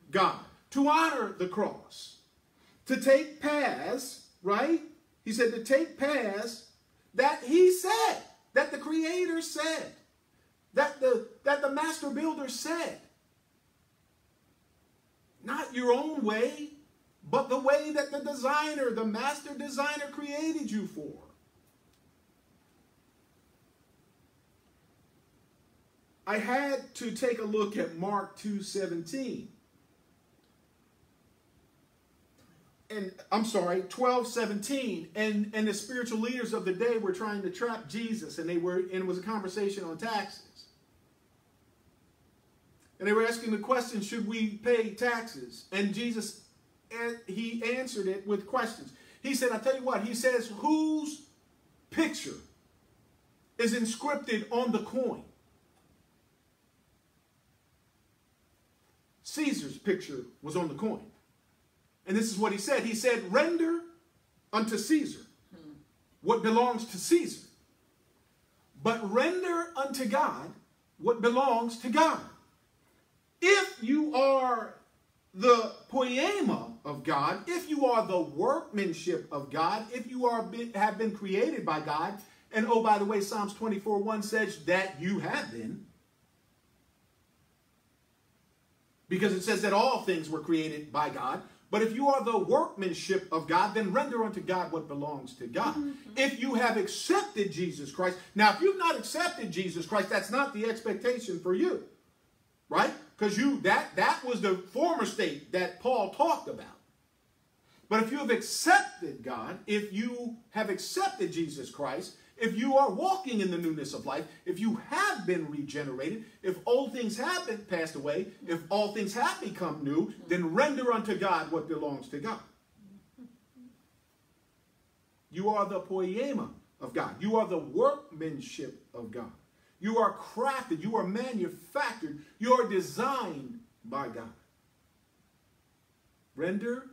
God, to honor the cross, to take paths, right? He said to take paths that he said, that the creator said, that the, that the master builder said. Not your own way, but the way that the designer, the master designer created you for. I had to take a look at Mark 2:17. And I'm sorry, 12:17 and and the spiritual leaders of the day were trying to trap Jesus and they were and it was a conversation on taxes. And they were asking the question, should we pay taxes? And Jesus, he answered it with questions. He said, I tell you what, he says, whose picture is inscripted on the coin? Caesar's picture was on the coin. And this is what he said. He said, render unto Caesar what belongs to Caesar, but render unto God what belongs to God. If you are the poiema of God, if you are the workmanship of God, if you are have been created by God, and oh, by the way, Psalms 24 1 says that you have been. Because it says that all things were created by God. But if you are the workmanship of God, then render unto God what belongs to God. Mm -hmm. If you have accepted Jesus Christ, now if you've not accepted Jesus Christ, that's not the expectation for you, right? Because you that that was the former state that Paul talked about. But if you have accepted God, if you have accepted Jesus Christ, if you are walking in the newness of life, if you have been regenerated, if old things have been passed away, if all things have become new, then render unto God what belongs to God. You are the poiema of God. You are the workmanship of God. You are crafted, you are manufactured, you are designed by God. Render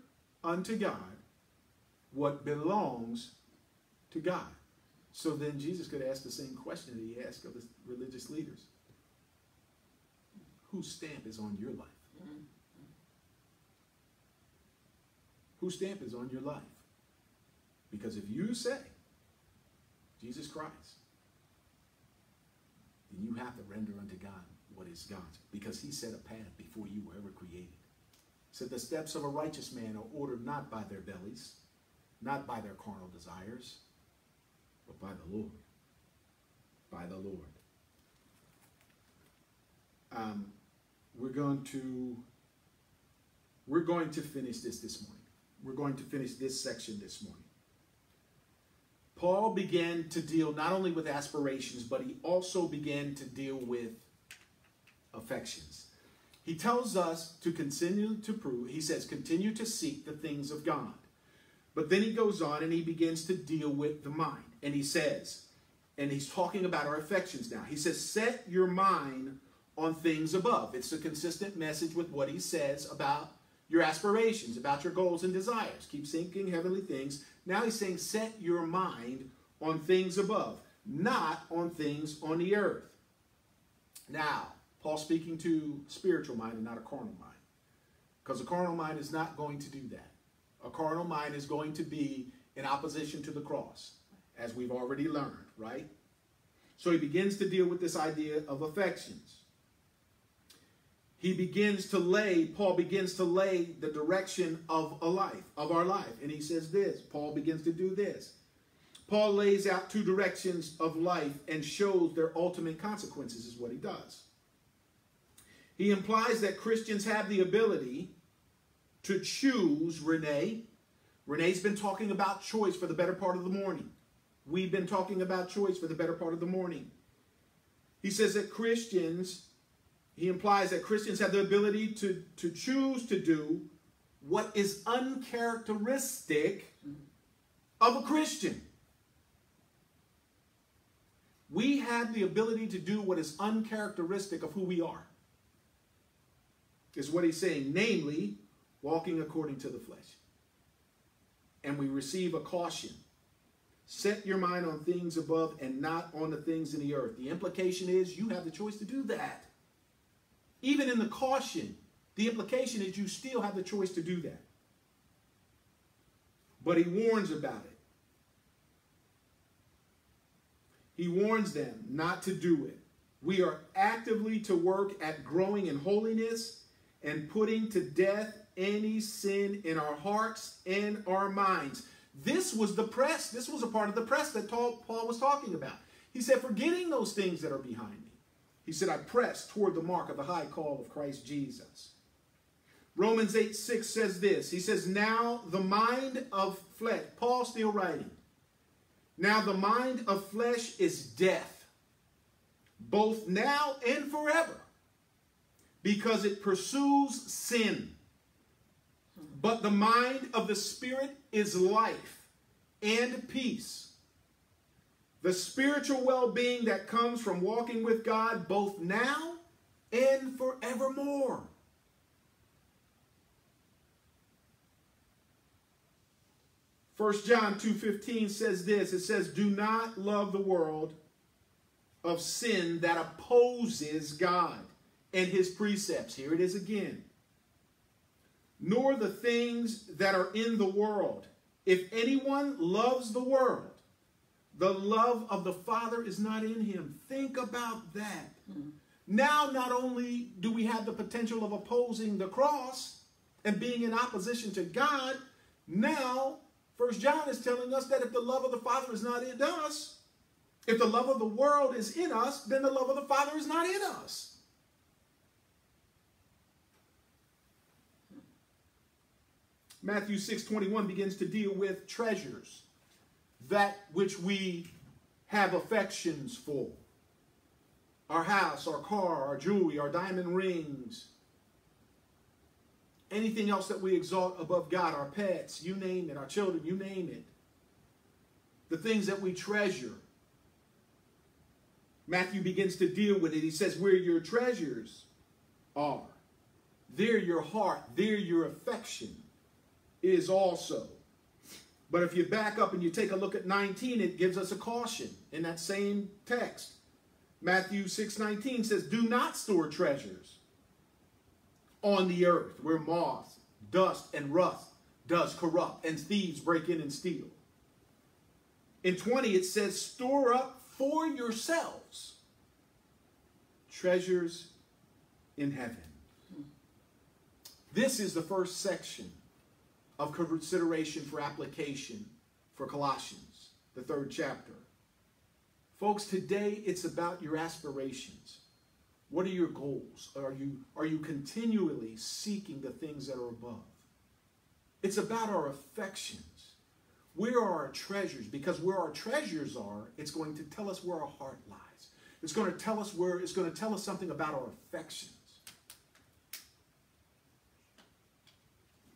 unto God what belongs to God. So then Jesus could ask the same question that he asked of the religious leaders. Whose stamp is on your life? Whose stamp is on your life? Because if you say, Jesus Christ, then you have to render unto God what is God's, because he set a path before you were ever created. Said the steps of a righteous man are ordered not by their bellies, not by their carnal desires, but by the Lord. By the Lord. Um, we're going to we're going to finish this this morning. We're going to finish this section this morning. Paul began to deal not only with aspirations, but he also began to deal with affections. He tells us to continue to prove, he says, continue to seek the things of God. But then he goes on and he begins to deal with the mind. And he says, and he's talking about our affections now. He says, set your mind on things above. It's a consistent message with what he says about your aspirations, about your goals and desires. Keep seeking heavenly things. Now he's saying, set your mind on things above, not on things on the earth. Now, Paul speaking to spiritual mind and not a carnal mind. Because a carnal mind is not going to do that. A carnal mind is going to be in opposition to the cross, as we've already learned, right? So he begins to deal with this idea of affections. he begins to lay, Paul begins to lay the direction of a life, of our life. And he says this, Paul begins to do this. Paul lays out two directions of life and shows their ultimate consequences, is what he does. He implies that Christians have the ability to choose Renae. Renae's been talking about choice for the better part of the morning. We've been talking about choice for the better part of the morning. He says that Christians, he implies that Christians have the ability to, to choose to do what is uncharacteristic of a Christian. We have the ability to do what is uncharacteristic of who we are, is what he's saying, namely, walking according to the flesh. And we receive a caution. Set your mind on things above and not on the things in the earth. The implication is you have the choice to do that. Even in the caution, the implication is you still have the choice to do that. But he warns about it. He warns them not to do it. We are actively to work at growing in holiness and putting to death any sin in our hearts and our minds. This was the press. This was a part of the press that Paul was talking about. He said, forgetting those things that are behind me. He said, I press toward the mark of the high call of Christ Jesus. Romans 8 6 says this. He says, Now the mind of flesh, Paul still writing, now the mind of flesh is death, both now and forever, because it pursues sin. But the mind of the Spirit is life and peace. The spiritual well being that comes from walking with God both now and forevermore. First John 2:15 says this. It says, "Do not love the world of sin that opposes God and his precepts." Here it is again. Nor the things that are in the world. If anyone loves the world, the love of the Father is not in him. Think about that. Mm-hmm. Now, not only do we have the potential of opposing the cross and being in opposition to God, now First John is telling us that if the love of the Father is not in us, if the love of the world is in us, then the love of the Father is not in us. Matthew 6 21 begins to deal with treasures, that which we have affections for. Our house, our car, our jewelry, our diamond rings, anything else that we exalt above God, our pets, you name it, our children, you name it. The things that we treasure. Matthew begins to deal with it. He says, Where your treasures are, there your heart, there your affection is also. But if you back up and you take a look at 19, it gives us a caution in that same text. Matthew 6 19 says, Do not store treasures on the earth where moth, dust, and rust does corrupt, and thieves break in and steal. In 20, it says, store up for yourselves treasures in heaven. This is the first section of consideration for application for Colossians, the third chapter. Folks, today it's about your aspirations. What are your goals? Are you, are you continually seeking the things that are above? It's about our affections. Where are our treasures? Because where our treasures are, it's going to tell us where our heart lies. It's going to tell us where, it's going to tell us something about our affections.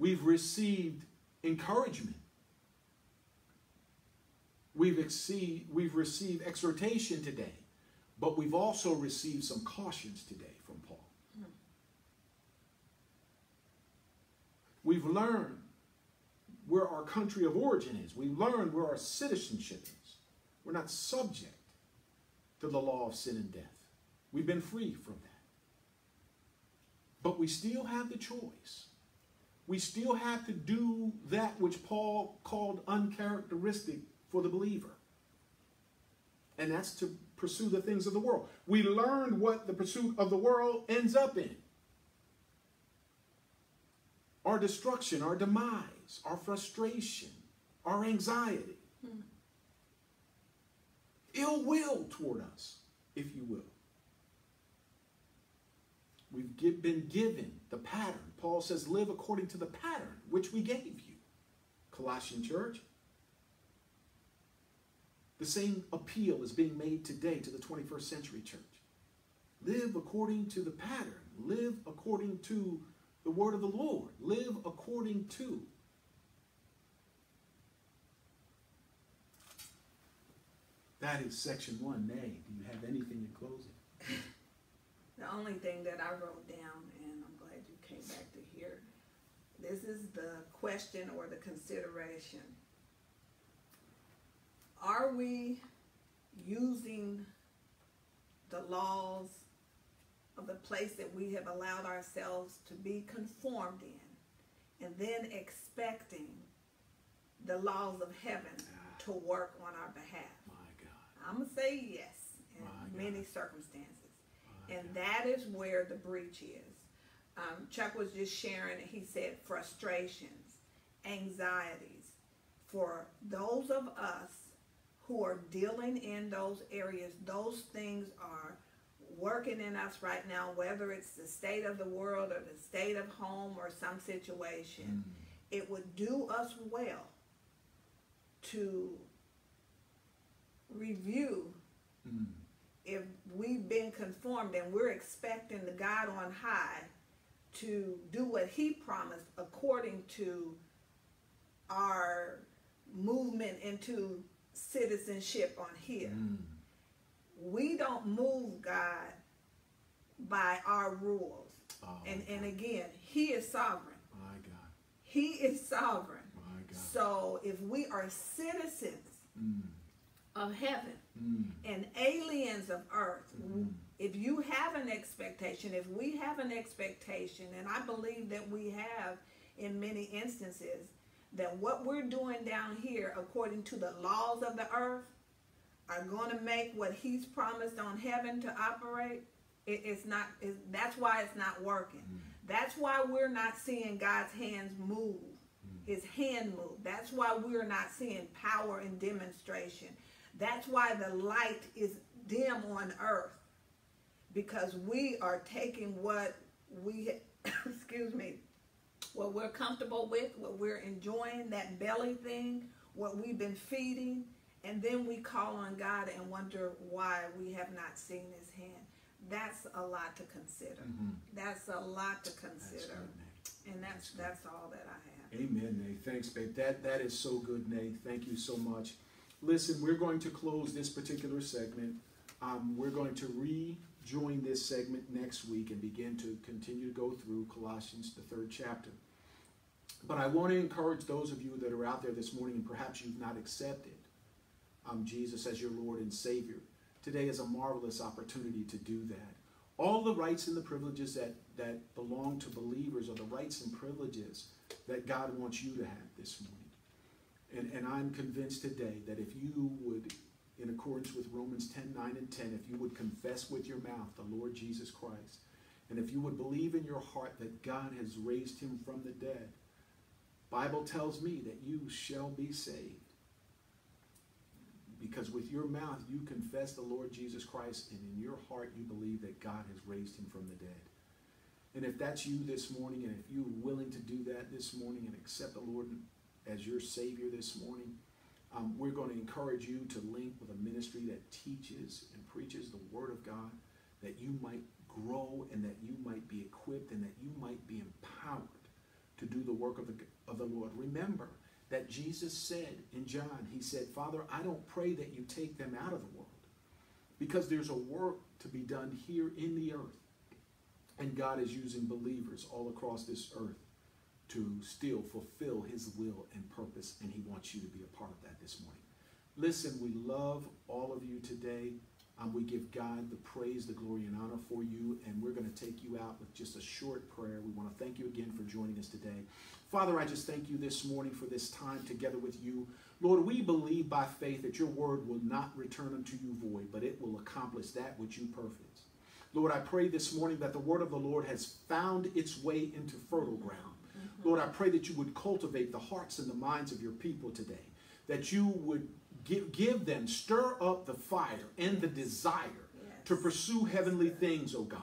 We've received encouragement. We've, exceed, we've received exhortation today. But we've also received some cautions today from Paul. We've learned where our country of origin is. We've learned where our citizenship is. We're not subject to the law of sin and death. We've been free from that. But we still have the choice. We still have to do that which Paul called uncharacteristic for the believer. And that's to pursue the things of the world. We learned what the pursuit of the world ends up in. our destruction, our demise, our frustration, our anxiety, hmm. ill will toward us, if you will. We've been given the pattern. Paul says, live according to the pattern which we gave you. Colossian church. The same appeal is being made today to the 21st century church. Live according to the pattern. Live according to the word of the Lord. Live according to. That is section one. Nay, do you have anything in closing? The only thing that I wrote down, and I'm glad you came back to hear, this is the question or the consideration. Are we using the laws of the place that we have allowed ourselves to be conformed in, and then expecting the laws of heaven ah. to work on our behalf? My God. I'm going to say yes in My many God. circumstances. And that is where the breach is. Um, Chuck was just sharing, he said frustrations, anxieties. For those of us who are dealing in those areas, those things are working in us right now, whether it's the state of the world or the state of home or some situation. Mm. It would do us well to review mm if we've been conformed and we're expecting the God on high to do what he promised according to our movement into citizenship on here. Mm. We don't move God by our rules. Oh, and, and again, he is sovereign. My God. He is sovereign. My God. So if we are citizens mm. of heaven, mm. and aliens of earth. Mm-hmm. If you have an expectation, if we have an expectation, and I believe that we have in many instances, that what we're doing down here, according to the laws of the earth, are going to make what He's promised on heaven to operate. It, it's not. It's, that's why it's not working. Mm. That's why we're not seeing God's hands move. Mm. His hand move. That's why we're not seeing power and demonstration. That's why the light is dim on earth because we are taking what we, excuse me, what we're comfortable with, what we're enjoying, that belly thing, what we've been feeding, and then we call on God and wonder why we have not seen his hand. That's a lot to consider. Mm-hmm. That's a lot to consider. That's good, and that's that's, that's all that I have. Amen, Nay. Thanks, babe. That that is so good, Nay. Thank you so much. Listen, we're going to close this particular segment. Um, we're going to rejoin this segment next week and begin to continue to go through Colossians, the third chapter. But I want to encourage those of you that are out there this morning and perhaps you've not accepted um, Jesus as your Lord and Savior. Today is a marvelous opportunity to do that. All the rights and the privileges that, that belong to believers are the rights and privileges that God wants you to have this morning. And, and I'm convinced today that if you would, in accordance with Romans 10 9 and 10, if you would confess with your mouth the Lord Jesus Christ, and if you would believe in your heart that God has raised him from the dead, Bible tells me that you shall be saved. Because with your mouth you confess the Lord Jesus Christ, and in your heart you believe that God has raised him from the dead. And if that's you this morning, and if you're willing to do that this morning and accept the Lord as your Savior this morning, um, we're going to encourage you to link with a ministry that teaches and preaches the Word of God, that you might grow and that you might be equipped and that you might be empowered to do the work of the, of the Lord. Remember that Jesus said in John, He said, Father, I don't pray that you take them out of the world because there's a work to be done here in the earth. And God is using believers all across this earth to still fulfill his will and purpose, and he wants you to be a part of that this morning. Listen, we love all of you today. Um, we give God the praise, the glory, and honor for you, and we're going to take you out with just a short prayer. We want to thank you again for joining us today. Father, I just thank you this morning for this time together with you. Lord, we believe by faith that your word will not return unto you void, but it will accomplish that which you perfect. Lord, I pray this morning that the word of the Lord has found its way into fertile ground Lord, I pray that you would cultivate the hearts and the minds of your people today, that you would give, give them, stir up the fire and the desire Yes. to pursue heavenly things, oh God.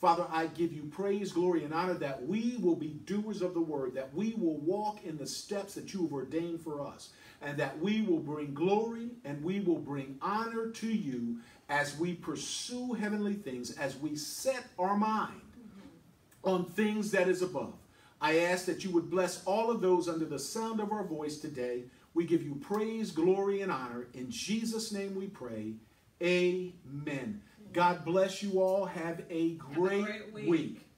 Father, I give you praise, glory, and honor that we will be doers of the word, that we will walk in the steps that you have ordained for us, and that we will bring glory and we will bring honor to you as we pursue heavenly things, as we set our mind mm-hmm. on things that is above. I ask that you would bless all of those under the sound of our voice today. We give you praise, glory, and honor. In Jesus' name we pray. Amen. God bless you all. Have a great, great week. week.